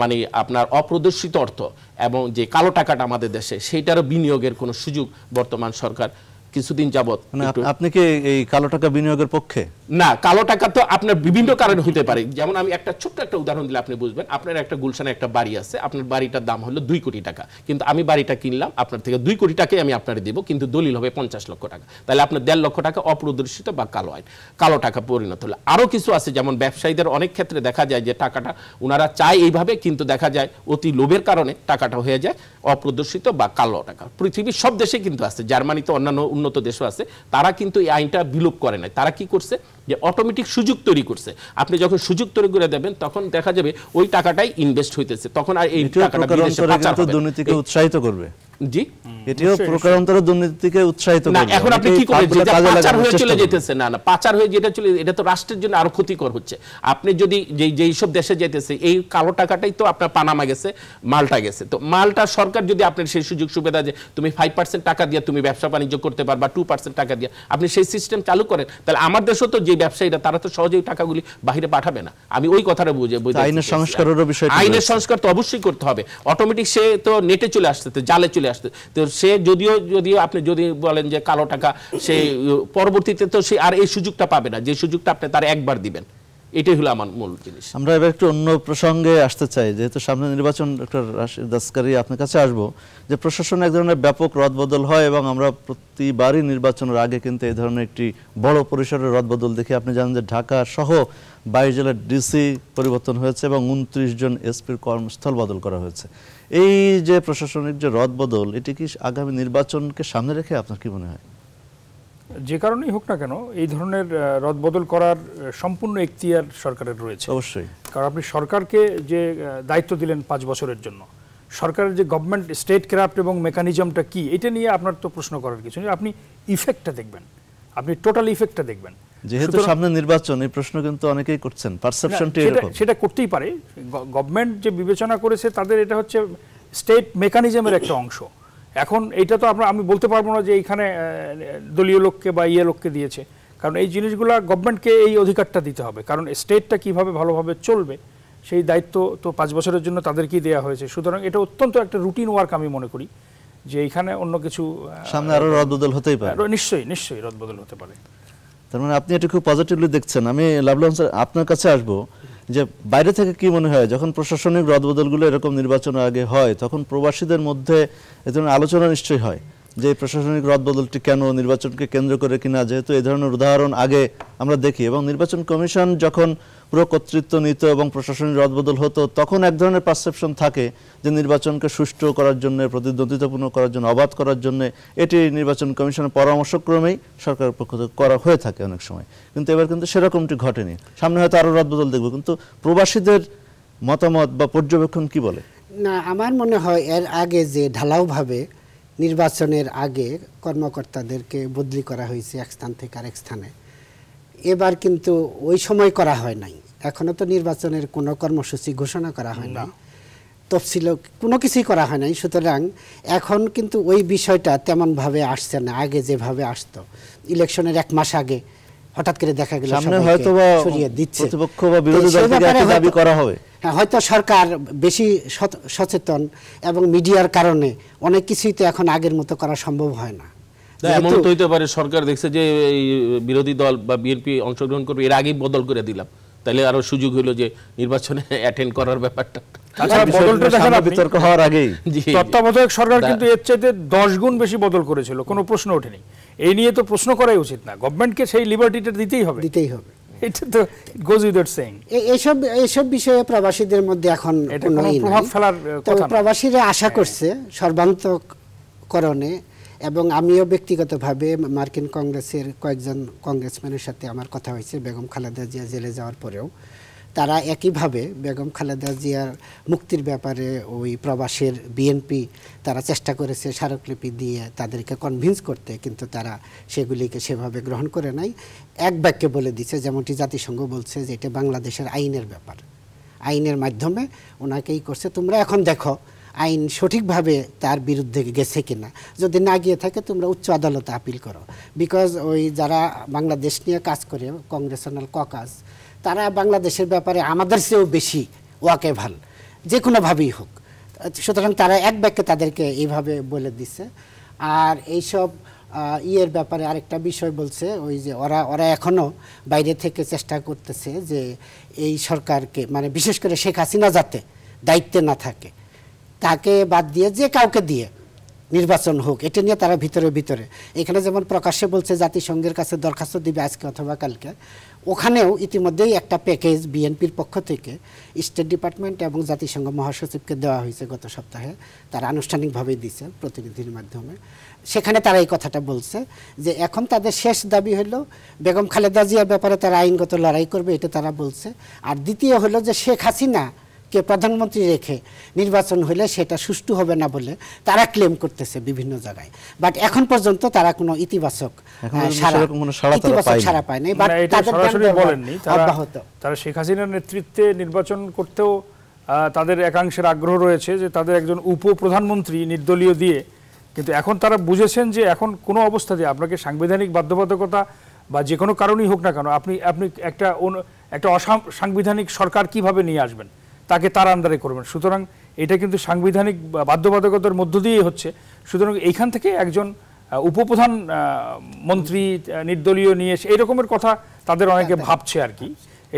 মানে আপনার অপ্রদর্শিত অর্থ এবং যে কালো টাকাটা আমাদের দেশে, সেইটারও বিনিয়োগের কোনো সুযোগ বর্তমান সরকার কিছুদিন যাবত মানে আপনি কি এই কালো টাকা বিনিয়োগের পক্ষে? না কালো টাকা তো আপনার বিভিন্ন কারণে হতে পারে। যেমন আমি একটা ছোট্ট একটা উদাহরণ দিলে আপনি বুঝবেন। আপনার একটা গুলশানে একটা বাড়ি আছে। আপনার বাড়িটার দাম হলো দুই কোটি টাকা। কিন্তু আমি বাড়িটা কিনলাম আপনার থেকে দুই কোটি টাকাই আমি আপনার দেবো কিন্তু দলিল হবে পঞ্চাশ লক্ষ টাকা। তাহলে আপনার দেড় লক্ষ টাকা অপ্রদর্শিত বা কালো আইন। কালো টাকা পরিণত হলো। আরও কিছু আছে যেমন ব্যবসায়ীদের অনেক ক্ষেত্রে দেখা যায় যে টাকাটা ওনারা চায় এইভাবে কিন্তু দেখা যায় অতি লোভের কারণে টাকাটা হয়ে যায় অপ্রদর্শিত বা কালো টাকা। পৃথিবীর সব দেশে কিন্তু আছে। জার্মানিতে অন্যান্য উন্নত দেশও আছে তারা কিন্তু এই আইনটা বিলোপ করে নাই। তারা কি করছে? যে অটোমেটিক সুযোগ তৈরি করছে। আপনি যখন সুযোগ তৈরি করে দেবেন তখন দেখা যাবে ওই টাকাটাই ইনভেস্ট হইতেছে। তখন আর এই টাকাটা। দুর্নীতিকে উৎসাহিত করবে। জি? এটিও প্রকারান্তরে দুর্নীতিকে উৎসাহিত না এখন আপনি কি যেটা পাচার হয়ে চলে যেতেছে না না পাচার হয়ে যেটা চলে এটা তো রাষ্ট্রের জন্য আরও ক্ষতিকর হচ্ছে। আপনি যদি যেই যেই সব দেশে যেতেছে এই কালো টাকাটাই তো আপনার পানামা গেছে মালটা গেছে। তো মালটা সরকার যদি আপনার সেই সুযোগ সুবিধা যে তুমি ফাইভ পার্সেন্ট টাকা দিয়ে তুমি ব্যবসা বাণিজ্য করতে পারবা টু পার্সেন্ট টাকা দিয়ে আপনি সেই সিস্টেম চালু করেন তাহলে আমার দেশও তো যে ব্যবসায়ীরা তারা তো সহজেই টাকাগুলি বাইরে পাঠাবে না। আমি ওই কথাটা বুঝে বুঝে আইনের সংস্কারেরও বিষয়টি আইনের সংস্কার তো অবশ্যই করতে হবে। অটোমেটিক সে তো নেটে চলে আসতে জালে চলে আসতে। তো সে যদিও যদিও আপনি যদি বলেন যে কালো টাকা, সে, পরবর্তীতে তো সে আর এই সুযোগটা পাবে না। যে সুযোগটা আপনি তার একবার দিবেন। এটাই হলো আমার মূল জিনিস। আমরা এবার একটু অন্য প্রসঙ্গে আসতে চাই। যেহেতু সামনে নির্বাচন, ডক্টর রাশিদ দাসকারি আপনার কাছে আসব, যে প্রশাসনে এক ধরনের ব্যাপক রদবদল হয় এবং আমরা প্রতিবারই নির্বাচনের আগে কিন্তু এই ধরনের একটি বড় পরিসরের রদবদল দেখি আপনি জানেন যে ঢাকা সহ বাইশ জেলার ডিসি পরিবর্তন হয়েছে এবং উনত্রিশ জন এসপির কর্মস্থল বদল করা হয়েছে। এই যে প্রশাসনিক যে রদবদল এটি কি আগামী নির্বাচনকে সামনে রেখে আপনার কি মনে হয়? যে কারণেই হোক না কেন এই ধরনের রদবদল করার সম্পূর্ণ এখতিয়ার সরকারের রয়েছে। অবশ্যই। কারণ আপনি সরকারকে যে দায়িত্ব দিলেন পাঁচ বছরের জন্য সরকারের যে গভর্নমেন্ট স্টেট ক্রাফট এবং মেকানিজমটা কি এটা নিয়ে আপনার তো প্রশ্ন করার কিছু নেই। আপনি ইফেক্টটা দেখবেন। আপনি টোটাল ইফেক্টটা দেখবেন। যেহেতু সামনে নির্বাচন এই প্রশ্ন কিন্তু অনেকেই করছেন। পারসেপশনটি এরকম। সেটা করতেই পারে। গভর্নমেন্ট যে বিবেচনা করেছে তাদের এটা হচ্ছে স্টেট মেকানিজমের একটা অংশ। এখন এটা তো আমরা আমি বলতে পারব না যে এইখানে দলীয় লোককে বা ইয়ে লোককে দিয়েছে। কারণ এই জিনিসগুলো গভর্নমেন্টকে এই অধিকারটা দিতে হবে। কারণ স্টেটটা কীভাবে ভালোভাবে চলবে সেই দায়িত্ব তো পাঁচ বছরের জন্য তাদেরকেই দেওয়া হয়েছে। সুতরাং এটা অত্যন্ত একটা রুটিন ওয়ার্ক আমি মনে করি যে এইখানে অন্য কিছু সামনে আরও রদবদল হতেই পারে। নিশ্চয়ই নিশ্চয়ই রদবদল হতে পারে। তার মানে আপনি এটা খুব পজিটিভলি দেখছেন। আমি লাভলাম স্যার, আপনার কাছে আসব যে বাইরে থেকে কি মনে হয়, যখন প্রশাসনিক রদবদলগুলো এরকম নির্বাচনের আগে হয়, তখন প্রবাসীদের মধ্যে এ ধরনের আলোচনা নিশ্চয়ই হয় যে প্রশাসনিক রদবদলটি কেন, নির্বাচনকে কেন্দ্র করে কিনা, যেহেতু এই ধরনের উদাহরণ আগে আমরা দেখি এবং নির্বাচন কমিশন যখন পুরো কর্তৃত্ব নিত এবং প্রশাসনিক রদবদল হতো, তখন এক ধরনের পারসেপশন থাকে যে নির্বাচনকে সুষ্ঠু করার জন্য, প্রতিদ্বন্দ্বিতাপূর্ণ করার জন্য, অবাধ করার জন্য এটি নির্বাচন কমিশনের পরামর্শক্রমেই সরকারের পক্ষ থেকে করা হয়ে থাকে অনেক সময়। কিন্তু এবার কিন্তু সেরকমটি ঘটেনি। সামনে হয়তো আরও রদবদল দেখব, কিন্তু প্রবাসীদের মতামত বা পর্যবেক্ষণ কি বলে? না, আমার মনে হয় এর আগে যে ঢালাওভাবে নির্বাচনের আগে কর্মকর্তাদেরকে বদলি করা হয়েছে এক স্থান থেকে আরেক স্থানে এবার কিন্তু ওই সময় করা হয় নাই। এখনও তো নির্বাচনের কোনো কর্মসূচি ঘোষণা করা হয় না। তফসিল কোনো কিছুই করা হয় নাই। সুতরাং এখন কিন্তু ওই বিষয়টা তেমনভাবে আসছে না। আগে যেভাবে আসতো ইলেকশনের এক মাস আগে হঠাৎ করে দেখা গেল সামনে হয়তো সরিয়ে দিচ্ছে। প্রতিপক্ষ বা বিরোধী দল থেকে দাবি করা হবে। হ্যাঁ হয়তো সরকার বেশি সচেতন এবং মিডিয়ার কারণে অনেক কিছুই তো এখন আগের মতো করা সম্ভব হয় না, এমন তো হইতে পারে সরকার দেখছে যে এই বিরোধী দল বা বিএনপি অংশগ্রহণ করবে এর আগেই বদল করে দিলাম। তাহলে আরও সুযোগ হলো যে নির্বাচনে অ্যাটেন্ড করার ব্যাপারটা। তাছাড়া বিষয়গুলো বদলটা দেখেন সামনে আপনি, বিতর্ক হওয়ার আগেই। তত্ত্বাবধায়ক সরকার কিন্তু এর চাইতে দশ গুণ বেশি বদল করেছিল কোনো প্রশ্ন ওঠেনি। এই নিয়ে তো প্রশ্ন করাই উচিত না। গভর্নমেন্টকে সেই লিবার্টিটা দিতেই হবে। দিতেই হবে। এটা তো গোজ উইদাউট সেইং এইসব এইসব বিষয়ে প্রবাসীদের মধ্যে এখন প্রভাব ফেলার, কথা প্রবাসীরা আশা করছে সর্বান্তকরণে এবং আমিও ব্যক্তিগতভাবে মার্কিন কংগ্রেসের কয়েকজন কংগ্রেসম্যানের সাথে আমার কথা হয়েছে, বেগম খালেদা জিয়া জেলে যাওয়ার পরেও। তারা একইভাবে বেগম খালেদা জিয়ার মুক্তির ব্যাপারে ওই প্রবাসের বিএনপি তারা চেষ্টা করেছে স্মারকলিপি দিয়ে তাদেরকে কনভিন্স করতে, কিন্তু তারা সেগুলিকে সেভাবে গ্রহণ করে নাই। এক বাক্যে বলে দিছে, যেমনটি জাতিসংঘ বলছে যে এটা বাংলাদেশের আইনের ব্যাপার। আইনের মাধ্যমে ওনাকেই করছে। তোমরা এখন দেখো আইন সঠিকভাবে তার বিরুদ্ধে গেছে কিনা। যদি না গিয়ে থাকে, তোমরা উচ্চ আদালতে আপিল করো। বিকজ ওই যারা বাংলাদেশ নিয়ে কাজ করে কংগ্রেশনাল ককাস তারা বাংলাদেশের ব্যাপারে আমাদের চেয়েও বেশি ওয়াকেভাল যে কোনোভাবেই হোক। সুতরাং তারা এক বাক্যে তাদেরকে এইভাবে বলে দিচ্ছে আর এইসব ইয়ের ব্যাপারে আরেকটা বিষয় বলছে, ওই যে ওরা ওরা এখনও বাইরে থেকে চেষ্টা করতেছে যে এই সরকারকে মানে বিশেষ করে শেখ হাসিনা যাতে দায়িত্বে না থাকে। তাকে বাদ দিয়ে যে কাউকে দিয়ে নির্বাচন হোক, এটা নিয়ে তারা ভিতরে ভিতরে। এখানে যেমন প্রকাশ্যে বলছে জাতিসংঘের কাছে দরখাস্ত দিবে আজকে অথবা কালকে, ওখানেও ইতিমধ্যেই একটা প্যাকেজ বিএনপির পক্ষ থেকে স্টেট ডিপার্টমেন্ট এবং জাতিসংঘ মহাসচিবকে দেওয়া হয়েছে গত সপ্তাহে। তারা আনুষ্ঠানিকভাবেই দিছে প্রতিনিধির মাধ্যমে। সেখানে তারা এই কথাটা বলছে যে এখন তাদের শেষ দাবি হলো বেগম খালেদা জিয়ার ব্যাপারে তারা আইনগত লড়াই করবে, এটা তারা বলছে। আর দ্বিতীয় হলো যে শেখ হাসিনা কে প্রধানমন্ত্রী রেখে নির্বাচন হলে সেটা সুষ্ঠু হবে না বলে তারা ক্লেম করতেছে বিভিন্ন জায়গায়। বাট এখন পর্যন্ত তারা কোনো ইতিবাচক পায়নি। পায় নাই বাট তাদের বলেননি। তারা অব্যাহত। তারা শেখ হাসিনার নেতৃত্বে নির্বাচন করতেও তাদের একাংশের আগ্রহ রয়েছে যে তাদের একজন উপ প্রধানমন্ত্রী নির্দলীয় দিয়ে। কিন্তু এখন তারা বুঝেছেন যে এখন কোনো অবস্থাতে আপনাকে সাংবিধানিক বাধ্যবাধকতা বা যে কোনো কারণেই হোক না কেন আপনি আপনি একটা অন্য- একটা অসাংবিধানিক সরকার কীভাবে নিয়ে আসবেন? তাকে তার আন্ডারে করবেন। সুতরাং এটা কিন্তু সাংবিধানিক বাধ্যবাধকতার মধ্য দিয়েই হচ্ছে। সুতরাং এইখান থেকে একজন উপপ্রধান মন্ত্রী নির্দলীয় নিয়ে এসে এই রকমের কথা তাদের অনেকে ভাবছে আর কি।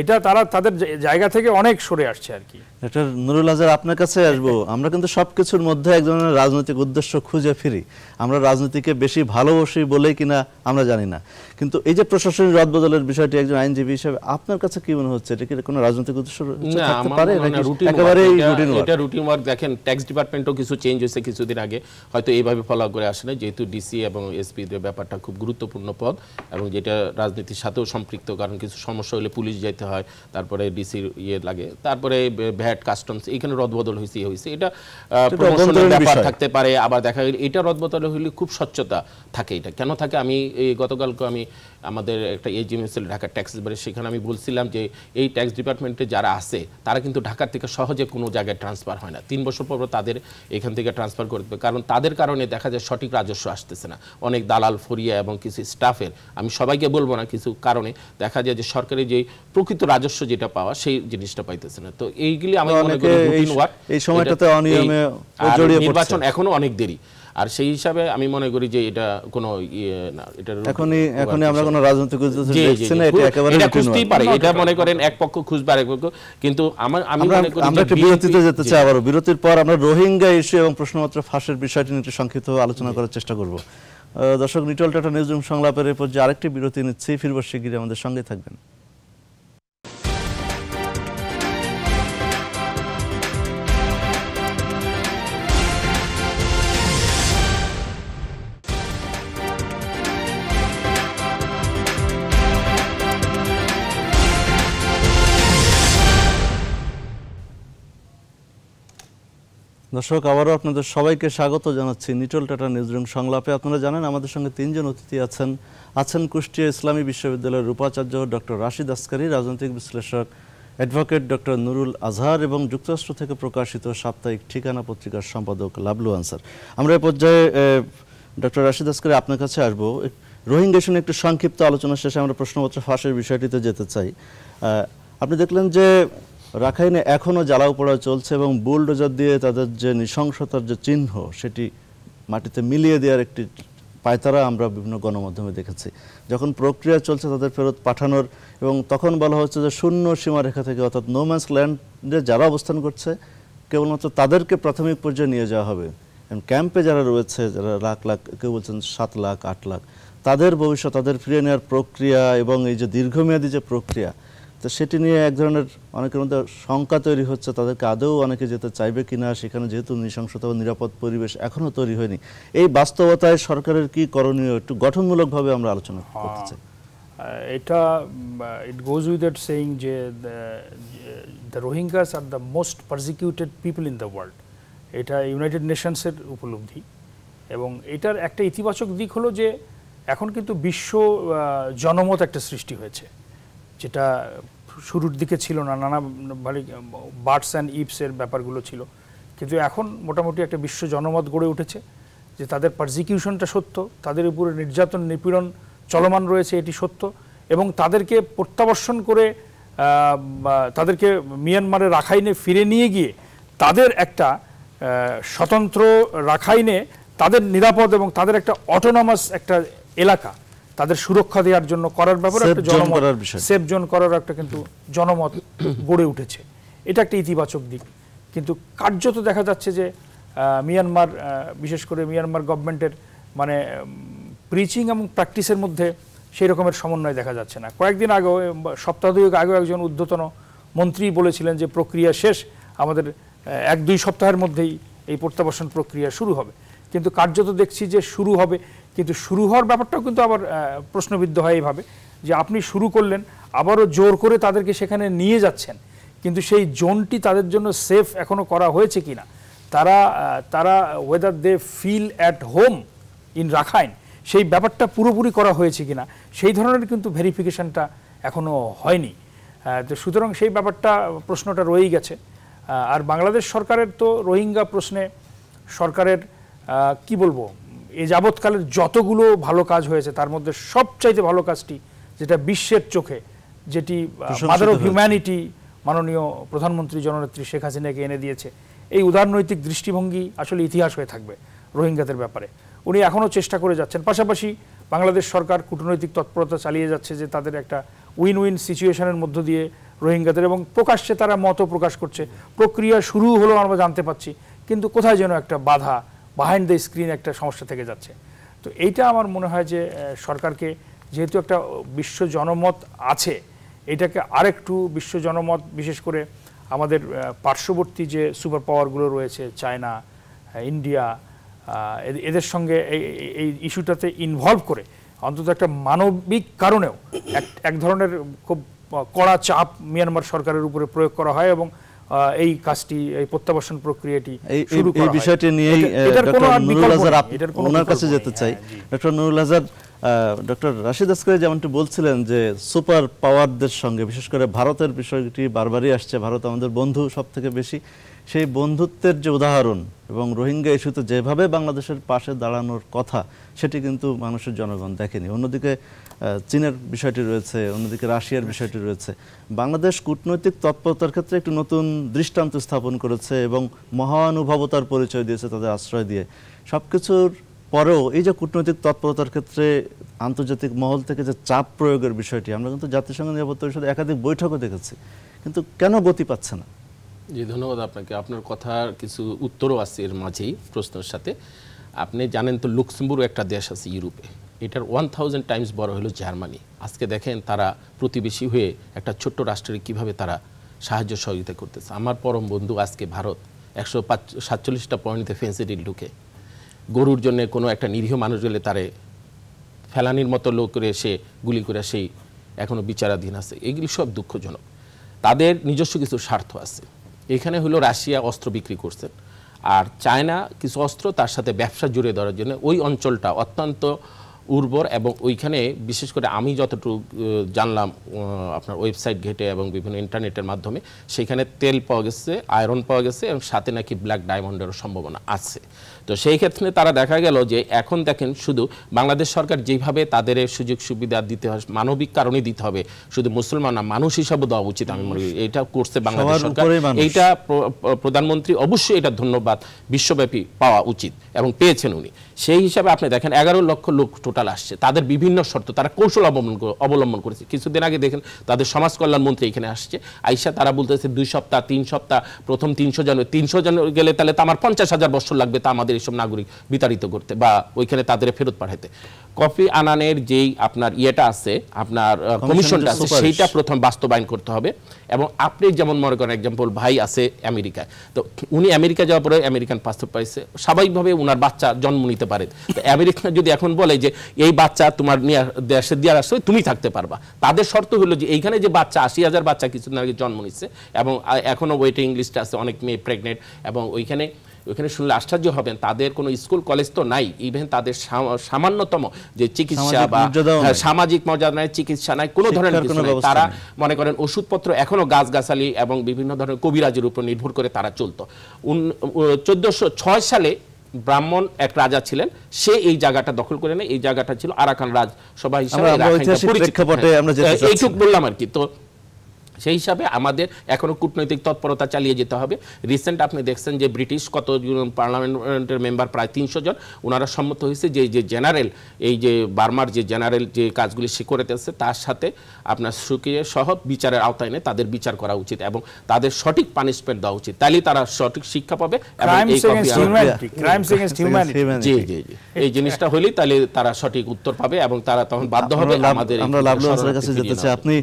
এটা তারা তাদের জায়গা থেকে অনেক সরে আসছে আর কি। ডক্টর নুরুল আজহার আপনার কাছে আসব। আমরা কিন্তু সবকিছুর মধ্যে এক ধরনের রাজনৈতিক উদ্দেশ্য খুঁজে ফিরি। আমরা রাজনীতিকে বেশি ভালোবাসি বলেই কিনা আমরা জানি না। কিন্তু এই যে প্রশাসনিক রদবদলের বিষয়টি একজন আইনজীবী হিসেবে আপনার কাছে কি মনে হচ্ছে? এটা কি কোনো রাজনৈতিক উদ্দেশ্য থাকতে পারে এটা- রুটিন এটা রুটিন ওয়ার্ক দেখেন ট্যাক্স ডিপার্টমেন্টও কিছু চেঞ্জ হয়েছে কিছুদিন আগে। হয়তো এইভাবে ফলো করে আসে না যেহেতু ডিসি এবং এসপি ব্যাপারটা খুব গুরুত্বপূর্ণ পদ এবং যেটা রাজনীতির সাথেও সম্পৃক্ত কারণ কিছু সমস্যা হলে পুলিশ যেতে হয় তারপরে ডিসির ইয়ে লাগে। তারপরে ভ্যাট কাস্টমস এখানে রদবদল হয়েছে হইছে হয়েছে এটা প্রমোশনের ব্যাপার থাকতে পারে আবার দেখা গেল এটা রদবদল হলে খুব স্বচ্ছতা থাকে এটা। কেন থাকে? আমি গতকালকে আমি আমাদের একটা এজিএমএসএল ঢাকা ট্যাক্স বারে সেখানে আমি বলছিলাম যে এই ট্যাক্স ডিপার্টমেন্টে যারা আছে তারা কিন্তু ঢাকার থেকে সহজে কোনো জায়গায় ট্রান্সফার হয় না। তিন বছর পর তাদের এখান থেকে ট্রান্সফার করতে কারণ তাদের কারণে দেখা যায় সঠিক রাজস্ব আসতেছে না। অনেক দালাল ফরিয়া এবং কিছু স্টাফের আমি সবাইকে বলব না কিছু কারণে দেখা যায় যে সরকারি যে প্রকৃত রাজস্ব যেটা পাওয়া সেই জিনিসটা পাইতেছে না। তো এইগুলি আমি মনে করি এই- সময়টাতে অনিয়মে জড়িয়ে। নির্বাচন এখনও অনেক দেরি। আর সেই হিসাবে আমি মনে করি যে এটা কোনো ইয়ে এটা এখনই এখনই আমরা কোনো রাজনৈতিক উদ্দেশ্য জি, জি, দেখছি না এটা একেবারে এটা খুঁজতেই পারে এটা মনে করেন এক পক্ষ খুঁজবে আরেক পক্ষ কিন্তু আমার আমি মনে করি আমরা একটা বিরতিতে যেতে চাই আবারও। বিরতির পর আমরা রোহিঙ্গা ইস্যু এবং প্রশ্নপত্র ফাঁসের বিষয়টি নিয়ে একটু সংক্ষিপ্ত আলোচনা করার চেষ্টা করব। দর্শক নিটল টাটা নিউজ রুম সংলাপের এরপর যে আরেকটি বিরতি নিচ্ছি। ফিরব শিগগিরই আমাদের সঙ্গে থাকবেন। দর্শক, আবারও আপনাদের সবাইকে স্বাগত জানাচ্ছি নিটল টাটা নিউজরুম সংলাপে। আপনারা জানেন, আমাদের সঙ্গে তিনজন অতিথি আছেন। আছেন কুষ্টিয়া ইসলামী বিশ্ববিদ্যালয়ের উপাচার্য ডক্টর রাশিদ আসকারী, রাজনৈতিক বিশ্লেষক, অ্যাডভোকেট ডক্টর নুরুল আজহার এবং যুক্তরাষ্ট্র থেকে প্রকাশিত সাপ্তাহিক ঠিকানা পত্রিকার সম্পাদক লাবলু আনসার। আমরা এ পর্যায়ে ডক্টর রাশিদ আসকারী আপনার কাছে আসব। রোহিঙ্গা নিয়ে একটু সংক্ষিপ্ত আলোচনা শেষে আমরা প্রশ্নপত্র ফাঁসের বিষয়টিতে যেতে চাই। আপনি দেখলেন যে রাখাইনে এখনও জ্বালাও পোড়া চলছে এবং বুলডোজার দিয়ে তাদের যে নৃশংসতার যে চিহ্ন, সেটি মাটিতে মিলিয়ে দেওয়ার একটি পায়তারা আমরা বিভিন্ন গণমাধ্যমে দেখেছি। যখন প্রক্রিয়া চলছে তাদের ফেরত পাঠানোর এবং তখন বলা হচ্ছে যে শূন্য সীমারেখা থেকে অর্থাৎ নোম্যান্স ল্যান্ডে যারা অবস্থান করছে, কেবলমাত্র তাদেরকে প্রাথমিক পর্যায়ে নিয়ে যাওয়া হবে। ক্যাম্পে যারা রয়েছে, যারা লাখ লাখ, কেউ বলছেন সাত লাখ, আট লাখ, তাদের ভবিষ্যৎ, তাদের ফিরিয়ে নেওয়ার প্রক্রিয়া এবং এই যে দীর্ঘমেয়াদী যে প্রক্রিয়া তো সেটি নিয়ে এক ধরনের অনেকের মধ্যে শঙ্কা তৈরি হচ্ছে তাদেরকে আদৌ অনেকে যেতে চাইবে কিনা সেখানে যেহেতু নৃশংসতা ও নিরাপদ পরিবেশ এখনও তৈরি হয়নি। এই বাস্তবতায় সরকারের কি করণীয় একটু গঠনমূলকভাবে আমরা আলোচনা করতে চাই। এটা it goes with that saying যে the Rohingyas are the most persecuted people in the world এটা ইউনাইটেড নেশনসের উপলব্ধি। এবং এটার একটা ইতিবাচক দিক হলো যে এখন কিন্তু বিশ্ব জনমত একটা সৃষ্টি হয়েছে। যেটা শুরুর দিকে ছিল না, নানা বার্ডস অ্যান্ড ইপসের ব্যাপারগুলো ছিল। কিন্তু এখন মোটামুটি একটা বিশ্ব জনমত গড়ে উঠেছে যে তাদের পারজিকিউশনটা সত্য, তাদের উপরে নির্যাতন, নিপীড়ন চলমান রয়েছে, এটি সত্য এবং তাদেরকে প্রত্যাবর্ষণ করে তাদেরকে মিয়ানমারে রাখাইনে ফিরে নিয়ে গিয়ে তাদের একটা স্বতন্ত্র রাখাইনে তাদের নিরাপদ এবং তাদের একটা অটোনমাস একটা এলাকা তাদের সুরক্ষা দেওয়ার জন্য করার ব্যাপারে একটা জনমত। সেফ জোন করার একটা কিন্তু জনমত গড়ে উঠেছে। এটা একটা ইতিবাচক দিক। কিন্তু কার্যত দেখা যাচ্ছে যে মিয়ানমার বিশেষ করে মিয়ানমার গভর্নমেন্টের মানে প্রিচিং এবং প্র্যাকটিসের মধ্যে সেই রকমের সমন্বয় দেখা যাচ্ছে না। কয়েকদিন আগেও সপ্তাহ দুয়েক আগেও একজন ঊর্ধ্বতন মন্ত্রী বলেছিলেন যে প্রক্রিয়া শেষ আমাদের এক দুই সপ্তাহের মধ্যেই এই প্রত্যাবাসন প্রক্রিয়া শুরু হবে। কিন্তু কার্যত দেখছি যে শুরু হবে কিন্তু শুরু হওয়ার ব্যাপারটাও কিন্তু আবার প্রশ্নবিদ্ধ হয় এইভাবে, যে আপনি শুরু করলেন, আবারও জোর করে তাদেরকে সেখানে নিয়ে যাচ্ছেন, কিন্তু সেই জোনটি তাদের জন্য সেফ এখনও করা হয়েছে কি না তারা তারা whether they feel at home in Rakhine সেই ব্যাপারটা পুরোপুরি করা হয়েছে কিনা, সেই ধরনের কিন্তু ভেরিফিকেশনটা এখনও হয়নি। তো সুতরাং সেই ব্যাপারটা, প্রশ্নটা রয়েই গেছে। আর বাংলাদেশ সরকারের তো রোহিঙ্গা প্রশ্নে সরকারের কি বলব? এ যাবৎকালের যতগুলো ভালো কাজ হয়েছে তার মধ্যে সবচাইতে ভালো কাজটি যেটা বিশ্বের চোখে যেটি মাদার অফ হিউম্যানিটি মাননীয় প্রধানমন্ত্রী জননেত্রী শেখ হাসিনাকে এনে দিয়েছে। এই উদারনৈতিক দৃষ্টিভঙ্গি আসলে ইতিহাস হয়ে থাকবে রোহিঙ্গাদের ব্যাপারে। উনি এখনও চেষ্টা করে যাচ্ছেন। পাশাপাশি বাংলাদেশ সরকার কূটনৈতিক তৎপরতা চালিয়ে যাচ্ছে যে তাদের একটা উইন উইন সিচুয়েশনের মধ্য দিয়ে রোহিঙ্গাদের এবং প্রকাশ্যে তারা মত প্রকাশ করছে। প্রক্রিয়া শুরু হলো আমরা জানতে পাচ্ছি কিন্তু কোথায় যেন একটা বাধা বাহাইন্ড দ্য স্ক্রিন একটা সমস্যা থেকে যাচ্ছে। তো এইটা আমার মনে হয় যে সরকারকে যেহেতু একটা বিশ্ব জনমত আছে, এটাকে আরেকটু বিশ্ব জনমত, বিশেষ করে আমাদের পার্শ্ববর্তী যে সুপার পাওয়ারগুলো রয়েছে চায়না ইন্ডিয়া এদের সঙ্গে এই- এই- ইস্যুটাতে ইনভলভ করে, অন্তত একটা মানবিক কারণেও এক ধরনের খুব কড়া চাপ মিয়ানমার সরকারের উপরে প্রয়োগ করা হয় এবং এই কাজটি এই প্রত্যাবাসন প্রক্রিয়াটি এই এই- শুরু এই বিষয়টি ডক্টর নুরুল কোনো ওনার কাছে যেতে চাই। হ্যাঁ, ডক্টর নুরুল আজহার ডক্টর রাশিদ আসকারি যেমনটি বলছিলেন যে সুপার পাওয়ারদের সঙ্গে বিশেষ করে ভারতের বিষয়টি বারবারই আসছে ভারত আমাদের বন্ধু সব থেকে বেশি। সেই বন্ধুত্বের যে উদাহরণ এবং রোহিঙ্গা ইস্যুতে যেভাবে বাংলাদেশের পাশে দাঁড়ানোর কথা, সেটি কিন্তু মানুষের জনগণ দেখেনি। অন্যদিকে চীনের বিষয়টি রয়েছে, অন্যদিকে রাশিয়ার বিষয়টি রয়েছে। বাংলাদেশ কূটনৈতিক তৎপরতার ক্ষেত্রে একটি নতুন দৃষ্টান্ত স্থাপন করেছে এবং মহানুভবতার পরিচয় দিয়েছে তাদের আশ্রয় দিয়ে। সবকিছুর পরেও এই যে কূটনৈতিক তৎপরতার ক্ষেত্রে আন্তর্জাতিক মহল থেকে যে চাপ প্রয়োগের বিষয়টি, আমরা কিন্তু জাতিসংঘ নিরাপত্তা পরিষদে একাধিক বৈঠকও দেখেছি। কিন্তু কেন গতি পাচ্ছে না? জি, ধন্যবাদ আপনাকে। আপনার কথার কিছু উত্তরও আছে এর মাঝেই প্রশ্নের সাথে। আপনি জানেন তো লুক্সেমবুর্গ একটা দেশ আছে ইউরোপে। এটার ওয়ান থাউজেন্ড টাইমস বড় হলো জার্মানি। আজকে দেখেন তারা প্রতিবেশী হয়ে একটা ছোট্ট রাষ্ট্রের কীভাবে তারা সাহায্য সহযোগিতা করতেছে। আমার পরম বন্ধু আজকে ভারত একশো পাঁচ, সাতচল্লিশটা পয়েন্টে ফেন্সিডিল ঢুকে। গরুর জন্য কোনো একটা নিরীহ মানুষ গেলে তারে ফেলানির মতো লোক করে সে গুলি করে সেই এখনও বিচারাধীন আছে। এগুলি সব দুঃখজনক। তাদের নিজস্ব কিছু স্বার্থ আছে। এখানে হলো রাশিয়া অস্ত্র বিক্রি করছেন আর চায়না কিছু অস্ত্র তার সাথে ব্যবসা জুড়ে দেওয়ার জন্য ওই অঞ্চলটা অত্যন্ত উর্বর এবং ওইখানে বিশেষ করে আমি যতটুকু জানলাম আপনার ওয়েবসাইট ঘেটে এবং বিভিন্ন ইন্টারনেটের মাধ্যমে, সেখানে তেল পাওয়া গেছে, আয়রন পাওয়া গেছে এবং সাথে নাকি ব্ল্যাক ডায়মন্ডেরও সম্ভাবনা আছে। তো সেই ক্ষেত্রে তারা দেখা গেল যে এখন দেখেন শুধু বাংলাদেশ সরকার যেভাবে তাদের সুযোগ সুবিধা দিতে হয় মানবিক কারণে দিতে হবে। শুধু মুসলমান না মানুষ হিসাবে দেওয়া উচিত আমি মনে করি। এটা করছে বাংলাদেশ সরকার। এইটা প্র- প্র- প্রধানমন্ত্রী অবশ্যই এটা ধন্যবাদ বিশ্বব্যাপী পাওয়া উচিত এবং পেয়েছেন উনি। সেই হিসাবে আপনি দেখেন এগারো লক্ষ লোক টোটাল আসছে। তাদের বিভিন্ন শর্ত তারা কৌশল অবলম্বন অবলম্বন করেছে। কিছুদিন আগে দেখেন তাদের সমাজ কল্যাণ মন্ত্রী এখানে আসছে। আইসা তারা বলতেছে দুই সপ্তাহ তিন সপ্তাহ প্রথম তিনশো জন তিনশো জন গেলে তাহলে তো আমার পঞ্চাশ হাজার বছর লাগবে তা আমাদের এইসব নাগরিক বিতাড়িত করতে বা ওইখানে তাদের ফেরত পাঠাতে। কফি আনানের যেই আপনার ইয়েটা আছে আপনার কমিশনটা আছে সেইটা প্রথম বাস্তবায়ন করতে হবে এবং আপনি যেমন মনে করেন এক্সাম্পল ভাই আছে আমেরিকায়। তো উনি আমেরিকা যাওয়ার পরে আমেরিকান পাসপোর্ট পাইছে। স্বাভাবিকভাবে উনার বাচ্চা জন্ম নিতে পারে। তো আমেরিকা যদি এখন বলে যে এই বাচ্চা তোমার নিয়ে দেশে দিয়ে আসতে তুমি থাকতে পারবা। তাদের শর্ত হলো যে এইখানে যে বাচ্চা আশি হাজার বাচ্চা কিছুদিন আগে জন্ম নিচ্ছে এবং আহ, এখনও ওয়েটিং লিস্টে আছে অনেক মেয়ে প্রেগনেন্ট এবং ওইখানে ওইখানে শুনলে আশ্চর্য হবেন তাদের কোনো স্কুল কলেজ তো নাই। ইভেন তাদের সামান্যতম যে চিকিৎসা বা হ্যাঁ। সামাজিক মর্যাদা নাই চিকিৎসা নাই কোনো ধরনের কিছু নাই। তারা মনে করেন ওষুধপত্র এখনও গাছগাছালি এবং বিভিন্ন ধরনের কবিরাজের উপর নির্ভর করে তারা চলতো। চোদ্দশো ছয় সালে ব্রাহ্মণ এক রাজা ছিলেন সে এই জায়গাটা দখল করে নেয়। এই জায়গাটা ছিল আরাকান রাজ। সভা হিসাবে। প্রেক্ষাপটে হ্যাঁ, এইটুক বললাম আর কি। তো সেই হিসাবে আমাদের এখনও কূটনৈতিক তৎপরতা চালিয়ে যেতে হবে। রিসেন্ট আপনি দেখছেন যে ব্রিটিশ কত পার্লামেন্টের মেম্বার প্রায় তিনশো জন ওনারা সম্মত হয়েছে যে যে জেনারেল এই যে বার্মার যে জেনারেল যে কাজগুলি সে করে তার সাথে আপনার সুকিয়ে সহ বিচারের আওতায় এনে তাদের বিচার করা উচিত এবং তাদের সঠিক পানিশমেন্ট দেওয়া উচিত। তাহলে তারা সঠিক শিক্ষা পাবে জি জি জি। এই জিনিসটা হলেই তাহলে তারা সঠিক উত্তর পাবে এবং তারা তখন বাধ্য হবে আমাদের আমরা লাভলু কাছে যেতে চাই। আপনি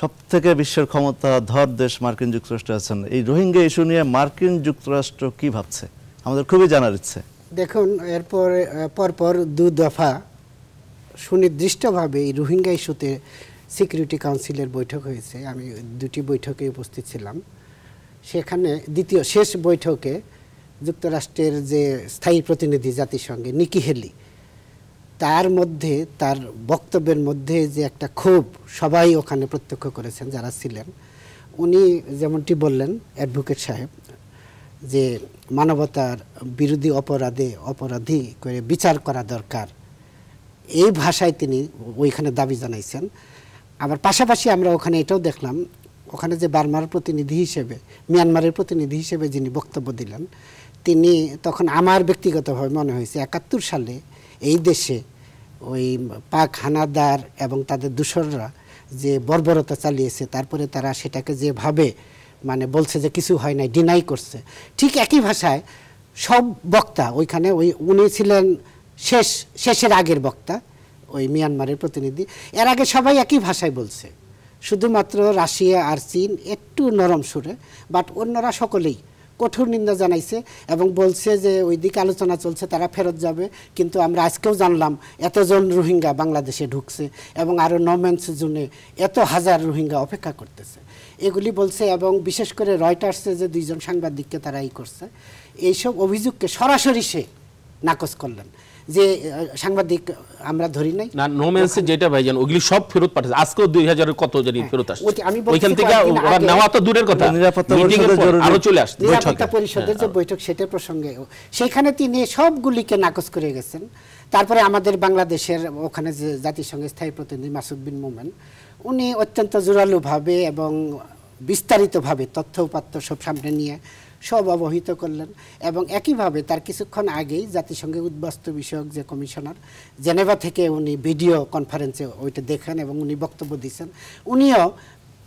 সব থেকে বিশ্বের ক্ষমতা ধর দেশ মার্কিন যুক্তরাষ্ট্র আছেন। এই রোহিঙ্গা ইস্যু নিয়ে মার্কিন যুক্তরাষ্ট্র কি ভাবছে? আমাদের খুবই জানার ইচ্ছে। দেখুন, এরপর পরপর দু দফা সুনির্দিষ্টভাবে এই রোহিঙ্গা ইস্যুতে সিকিউরিটি কাউন্সিলের বৈঠক হয়েছে। আমি দুটি বৈঠকে উপস্থিত ছিলাম। সেখানে দ্বিতীয়, শেষ বৈঠকে যুক্তরাষ্ট্রের যে স্থায়ী প্রতিনিধি জাতিসংঘে, নিকি হেলি তার মধ্যে, তার বক্তব্যের মধ্যে যে একটা ক্ষোভ সবাই ওখানে প্রত্যক্ষ করেছেন, যারা ছিলেন, উনি যেমনটি বললেন অ্যাডভোকেট সাহেব, যে মানবতার বিরোধী অপরাধে, অপরাধী করে বিচার করা দরকার। এই ভাষায় তিনি ওইখানে দাবি জানাইছেন। আবার পাশাপাশি আমরা ওখানে এটাও দেখলাম, ওখানে যে বার্মার প্রতিনিধি হিসেবে, মিয়ানমারের প্রতিনিধি হিসেবে যিনি বক্তব্য দিলেন, তিনি তখন আমার ব্যক্তিগতভাবে মনে হয়েছে, একাত্তর সালে এই দেশে ওই পাক হানাদার এবং তাদের দূষররা যে বর্বরতা চালিয়েছে, তারপরে তারা সেটাকে যেভাবে মানে বলছে যে কিছু হয় নাই ডিনাই করছে। ঠিক একই ভাষায় সব বক্তা ওইখানে ওই উনি ছিলেন শেষ, শেষের আগের বক্তা, ওই মিয়ানমারের প্রতিনিধি। এর আগে সবাই একই ভাষায় বলছে। শুধুমাত্র রাশিয়া আর চীন একটু নরম সুরে বাট অন্যরা সকলেই কঠোর নিন্দা জানাইছে এবং বলছে যে ওই দিকে আলোচনা চলছে, তারা ফেরত যাবে। কিন্তু আমরা আজকেও জানলাম এতজন রোহিঙ্গা বাংলাদেশে ঢুকছে এবং আরও নমেন্স জুনে এত হাজার রোহিঙ্গা অপেক্ষা করতেছে। এগুলি বলছে এবং বিশেষ করে রয়টার্সে যে দুইজন সাংবাদিককে তারা ই করছে, এইসব অভিযোগকে সরাসরি সে নাকচ করলেন। যে সাংবাদিক আমরা ধরি নাই। না নোমেন্সে যেটা ভাইজান ওগুলি সব ফেরত পাঠাচ্ছে। আজকেও দুই হাজারের কত জানি ফেরত আসছে। আমি বলছি ওইখান থেকে ওরা নেওয়া তো দূরের কথা। নিরাপত্তা meeting এর পরিষদের জরুরি। আরও চলে আসছে নিরাপত্তা পরিষদের যে বৈঠক সেটার প্রসঙ্গে সেখানে তিনি সবগুলিকে নাকচ করে গেছেন। তারপরে আমাদের বাংলাদেশের ওখানে যে জাতিসংঘের স্থায়ী প্রতিনিধি মাসুদ বিন মোমেন উনি অত্যন্ত জোরালোভাবে এবং বিস্তারিতভাবে তথ্য উপাত্ত সব সামনে নিয়ে সব অবহিত করলেন এবং একইভাবে তার কিছুক্ষণ আগেই জাতিসংঘের উদ্বাস্তু বিষয়ক যে কমিশনার জেনেভা থেকে উনি ভিডিও কনফারেন্সে ওইটা দেখেন এবং উনি বক্তব্য দিচ্ছেন, উনিও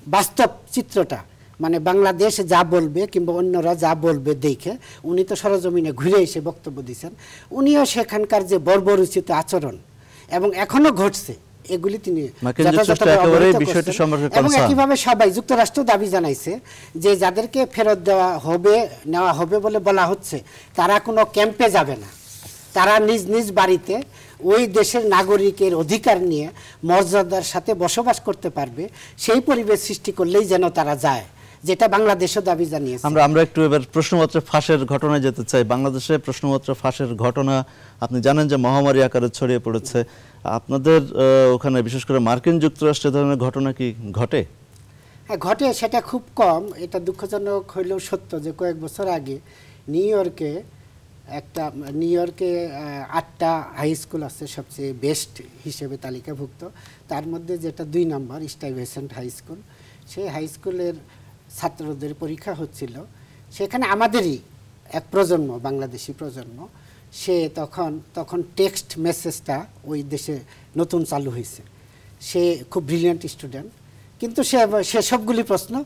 বাস্তব চিত্রটা মানে বাংলাদেশ যা বলবে কিংবা অন্যরা যা বলবে দেখে উনি তো সরজমিনে ঘুরে এসে বক্তব্য দিচ্ছেন। উনিও সেখানকার যে বর্বরুচিত আচরণ এবং এখনও ঘটছে এগুলি তিনি এবং একইভাবে সবাই যুক্তরাষ্ট্র দাবি জানাইছে যে যাদেরকে ফেরত দেওয়া হবে নেওয়া হবে বলে বলা হচ্ছে তারা কোনো ক্যাম্পে যাবে না। তারা নিজ নিজ বাড়িতে ওই দেশের নাগরিকের অধিকার নিয়ে মর্যাদার সাথে বসবাস করতে পারবে। সেই পরিবেশ সৃষ্টি করলেই যেন তারা যায় যেটা বাংলাদেশও দাবি জানিয়েছে। আমরা আমরা একটু এবার প্রশ্নপত্র ফাঁসের ঘটনায় যেতে চাই। বাংলাদেশে প্রশ্নপত্র ফাঁসের ঘটনা আপনি জানেন যে মহামারী আকারে ছড়িয়ে পড়েছে। আপনাদের ওখানে বিশেষ করে মার্কিন যুক্তরাষ্ট্রে ধরনের ঘটনা কি ঘটে? হ্যাঁ ঘটে, সেটা খুব কম। এটা দুঃখজনক হইলেও সত্য যে কয়েক বছর আগে নিউ ইয়র্কে একটা, নিউ ইয়র্কে আটটা হাই স্কুল আছে সবচেয়ে বেস্ট হিসেবে তালিকাভুক্ত। তার মধ্যে যেটা দুই নম্বর স্টাইভেসেন্ট হাই স্কুল। সেই হাই স্কুলের ছাত্রদের পরীক্ষা হচ্ছিল। সেখানে আমাদেরই এক প্রজন্ম, বাংলাদেশি প্রজন্ম সে তখন তখন টেক্সট মেসেজটা ওই দেশে নতুন চালু হয়েছে। সে খুব ব্রিলিয়ান্ট স্টুডেন্ট কিন্তু সে সে সবগুলি প্রশ্ন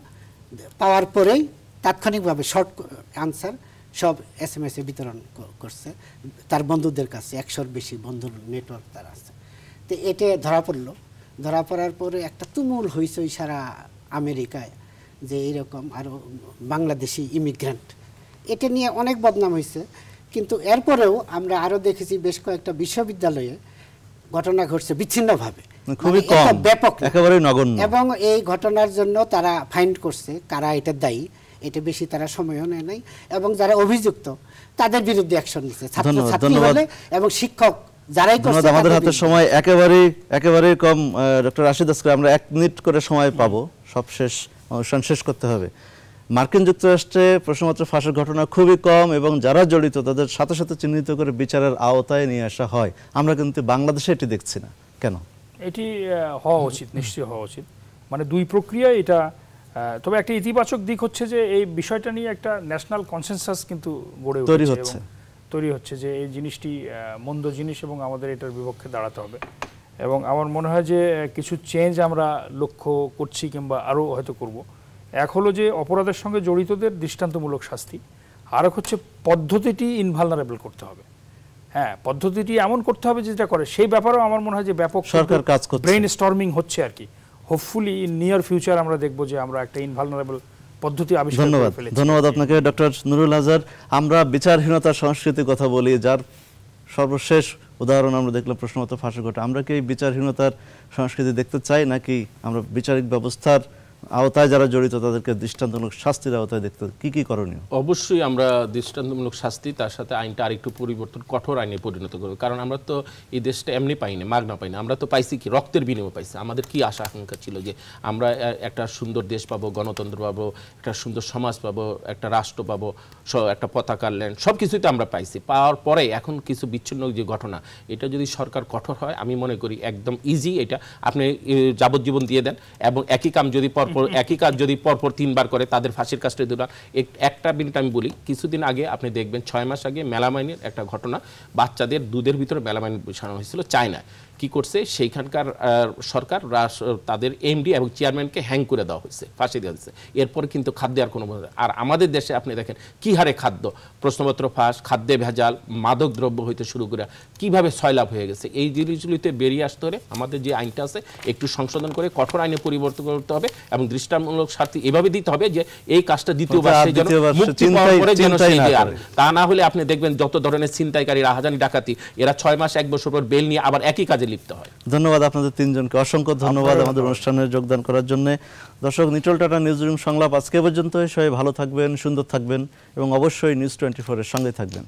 পাওয়ার পরেই তাৎক্ষণিকভাবে শর্ট আনসার সব এস এম এস বিতরণ করছে। তার বন্ধুদের কাছে, একশোর বেশি বন্ধুর নেটওয়ার্ক তার আছে। তো এটা ধরা পড়ল। ধরা পড়ার পরে একটা তুমুল হইচই সারা আমেরিকায় যে এরকম আরও বাংলাদেশি ইমিগ্রেন্ট এটা নিয়ে অনেক বদনাম হয়েছে কিন্তু এরপরেও আমরা আরও দেখেছি বেশ কয়েকটা বিশ্ববিদ্যালয়ে ঘটনা ঘটছে বিচ্ছিন্নভাবে। খুবই মানে কম, ব্যাপক না। একেবারেই নগণ্য। এবং এই ঘটনার জন্য তারা ফাইন্ড করছে কারা এটা দায়ী এটা বেশি তারা সময়ও নেয় নাই। এবং যারা অভিযুক্ত তাদের বিরুদ্ধে অ্যাকশন নিচ্ছে। ছাত্র ধন্যবাদ, ছাত্রী ধন্যবাদ। হলে এবং শিক্ষক যারাই করছে আমাদের হাতে সময় একেবারেই একেবারেই কম। ডক্টর রাশিদ আসকার আমরা এক মিনিট করে সময় পাবো। সব শেষ অনুষ্ঠান শেষ করতে হবে। মার্কিন যুক্তরাষ্ট্রে প্রশ্নপত্র ফাঁসের ঘটনা খুবই কম এবং যারা জড়িত তাদের সাথে সাথে চিহ্নিত করে বিচারের আওতায় নিয়ে আসা হয়। আমরা কিন্তু বাংলাদেশে এটি দেখছি না। কেন? এটি হওয়া উচিত নিশ্চয়ই হওয়া উচিত। মানে দুই প্রক্রিয়া এটা তবে একটা ইতিবাচক দিক হচ্ছে যে এই বিষয়টা নিয়ে একটা ন্যাশনাল কনসেনসাস কিন্তু গড়ে তৈরি হচ্ছে। তৈরি হচ্ছে যে এই জিনিসটি মন্দ জিনিস এবং আমাদের এটার বিপক্ষে দাঁড়াতে হবে। এবং আমার মনে হয় যে কিছু চেঞ্জ আমরা লক্ষ্য করছি কিংবা আরও হয়তো করব। এক হলো যে অপরাধের সঙ্গে জড়িতদের দৃষ্টান্তমূলক শাস্তি। আর এক হচ্ছে পদ্ধতিটি ইনভালনারেবল করতে হবে। হ্যাঁ পদ্ধতিটি এমন করতে হবে যেটা করে। সেই ব্যাপারেও আমার মনে হয় যে ব্যাপক সরকার কাজ করছে। ব্রেন স্টর্মিং হচ্ছে আর কি। হোপফুলি ইন নিয়ার ফিউচার আমরা দেখব যে আমরা একটা ইনভালনারেবল পদ্ধতি আবিষ্কার ধন্যবাদ। ধন্যবাদ আপনাকে ডক্টর নুরুল হাজার আমরা বিচারহীনতার সংস্কৃতির কথা বলি যার সর্বশেষ উদাহরণ আমরা দেখলাম প্রশ্নমত ফাঁসি ঘটে আমরা কি এই বিচারহীনতার সংস্কৃতি দেখতে চাই নাকি আমরা বিচারিক ব্যবস্থার আওতায় যারা জড়িত, তাদেরকে দৃষ্টান্তমূলক শাস্তির আওতায় দেখতে কি কি করণীয়? অবশ্যই আমরা দৃষ্টান্তমূলক শাস্তি, তার সাথে আইনটা আরেকটু পরিবর্তন কঠোর আইনে পরিণত করব। কারণ আমরা তো এই দেশটা এমনি পাই না, মাগনা পাই না। আমরা তো পাইছি কি? রক্তের বিনিময় পাইছি। আমাদের কি আশা, আকাঙ্ক্ষা ছিল যে আমরা একটা সুন্দর দেশ পাবো, গণতন্ত্র পাবো, একটা সুন্দর সমাজ পাবো, একটা রাষ্ট্র পাবো একটা পতাকার ল্যান্ড সব কিছুই তো আমরা পাইছি। পাওয়ার পরে এখন কিছু বিচ্ছিন্ন যে ঘটনা, এটা যদি সরকার কঠোর হয়, আমি মনে করি একদম ইজি এটা। আপনি যাবজ্জীবন দিয়ে দেন এবং একই কাম যদি পরপর একই কাজ যদি পরপর তিনবার করে, তাদের ফাঁসির কাজটা দিলাম একটা মিনিট আমি বলি, কিছুদিন আগে আপনি দেখবেন, ছয় মাস আগে মেলামাইনের একটা ঘটনা, বাচ্চাদের দুধের ভিতরে মেলামাইন বসানো হয়েছিল চায়নায়। কি করছে? সেইখানকার সরকার তাদের এমডি এবং চেয়ারম্যানকে হ্যাং করে দেওয়া হয়েছে, ফাঁসি দেওয়া হয়েছে। এরপরে কিন্তু খাদ্যে আর কোনো আর আমাদের দেশে আপনি দেখেন, কি হারে খাদ্য? প্রশ্নপত্র ফাঁস, খাদ্যে ভেজাল মাদক দ্রব্য হইতে শুরু করে কীভাবে সয়লাভ হয়ে গেছে? এই জিনিসগুলিতে বেরিয়ে আসতে হলে আমাদের যে আইনটা আছে একটু সংশোধন করে কঠোর আইনে পরিবর্তন করতে হবে এবং দৃষ্টান্তমূলক শাস্তি এভাবে দিতে হবে যে এই কাজটা দ্বিতীয়বার সে যেন মুক্তি পাওয়ার পরে যেন চিন্তাই সে না যে আর তা না হলে আপনি দেখবেন যত ধরনের ছিনতাইকারী রাহাজানি ডাকাতি এরা ছয় মাস এক বছর পর বেল নিয়ে আবার একই কাজে লিপ্ত হয়। ধন্যবাদ আপনাদের তিনজনকে। অসংখ্য ধন্যবাদ আমাদের অনুষ্ঠানে যোগদান করার জন্য। দর্শক নিটল টাটা নিউজ রুম সংলাপ আজকে পর্যন্ত সবাই ভালো থাকবেন সুন্দর থাকবেন এবং অবশ্যই নিউজ টোয়েন্টি ফোরের সঙ্গে থাকবেন।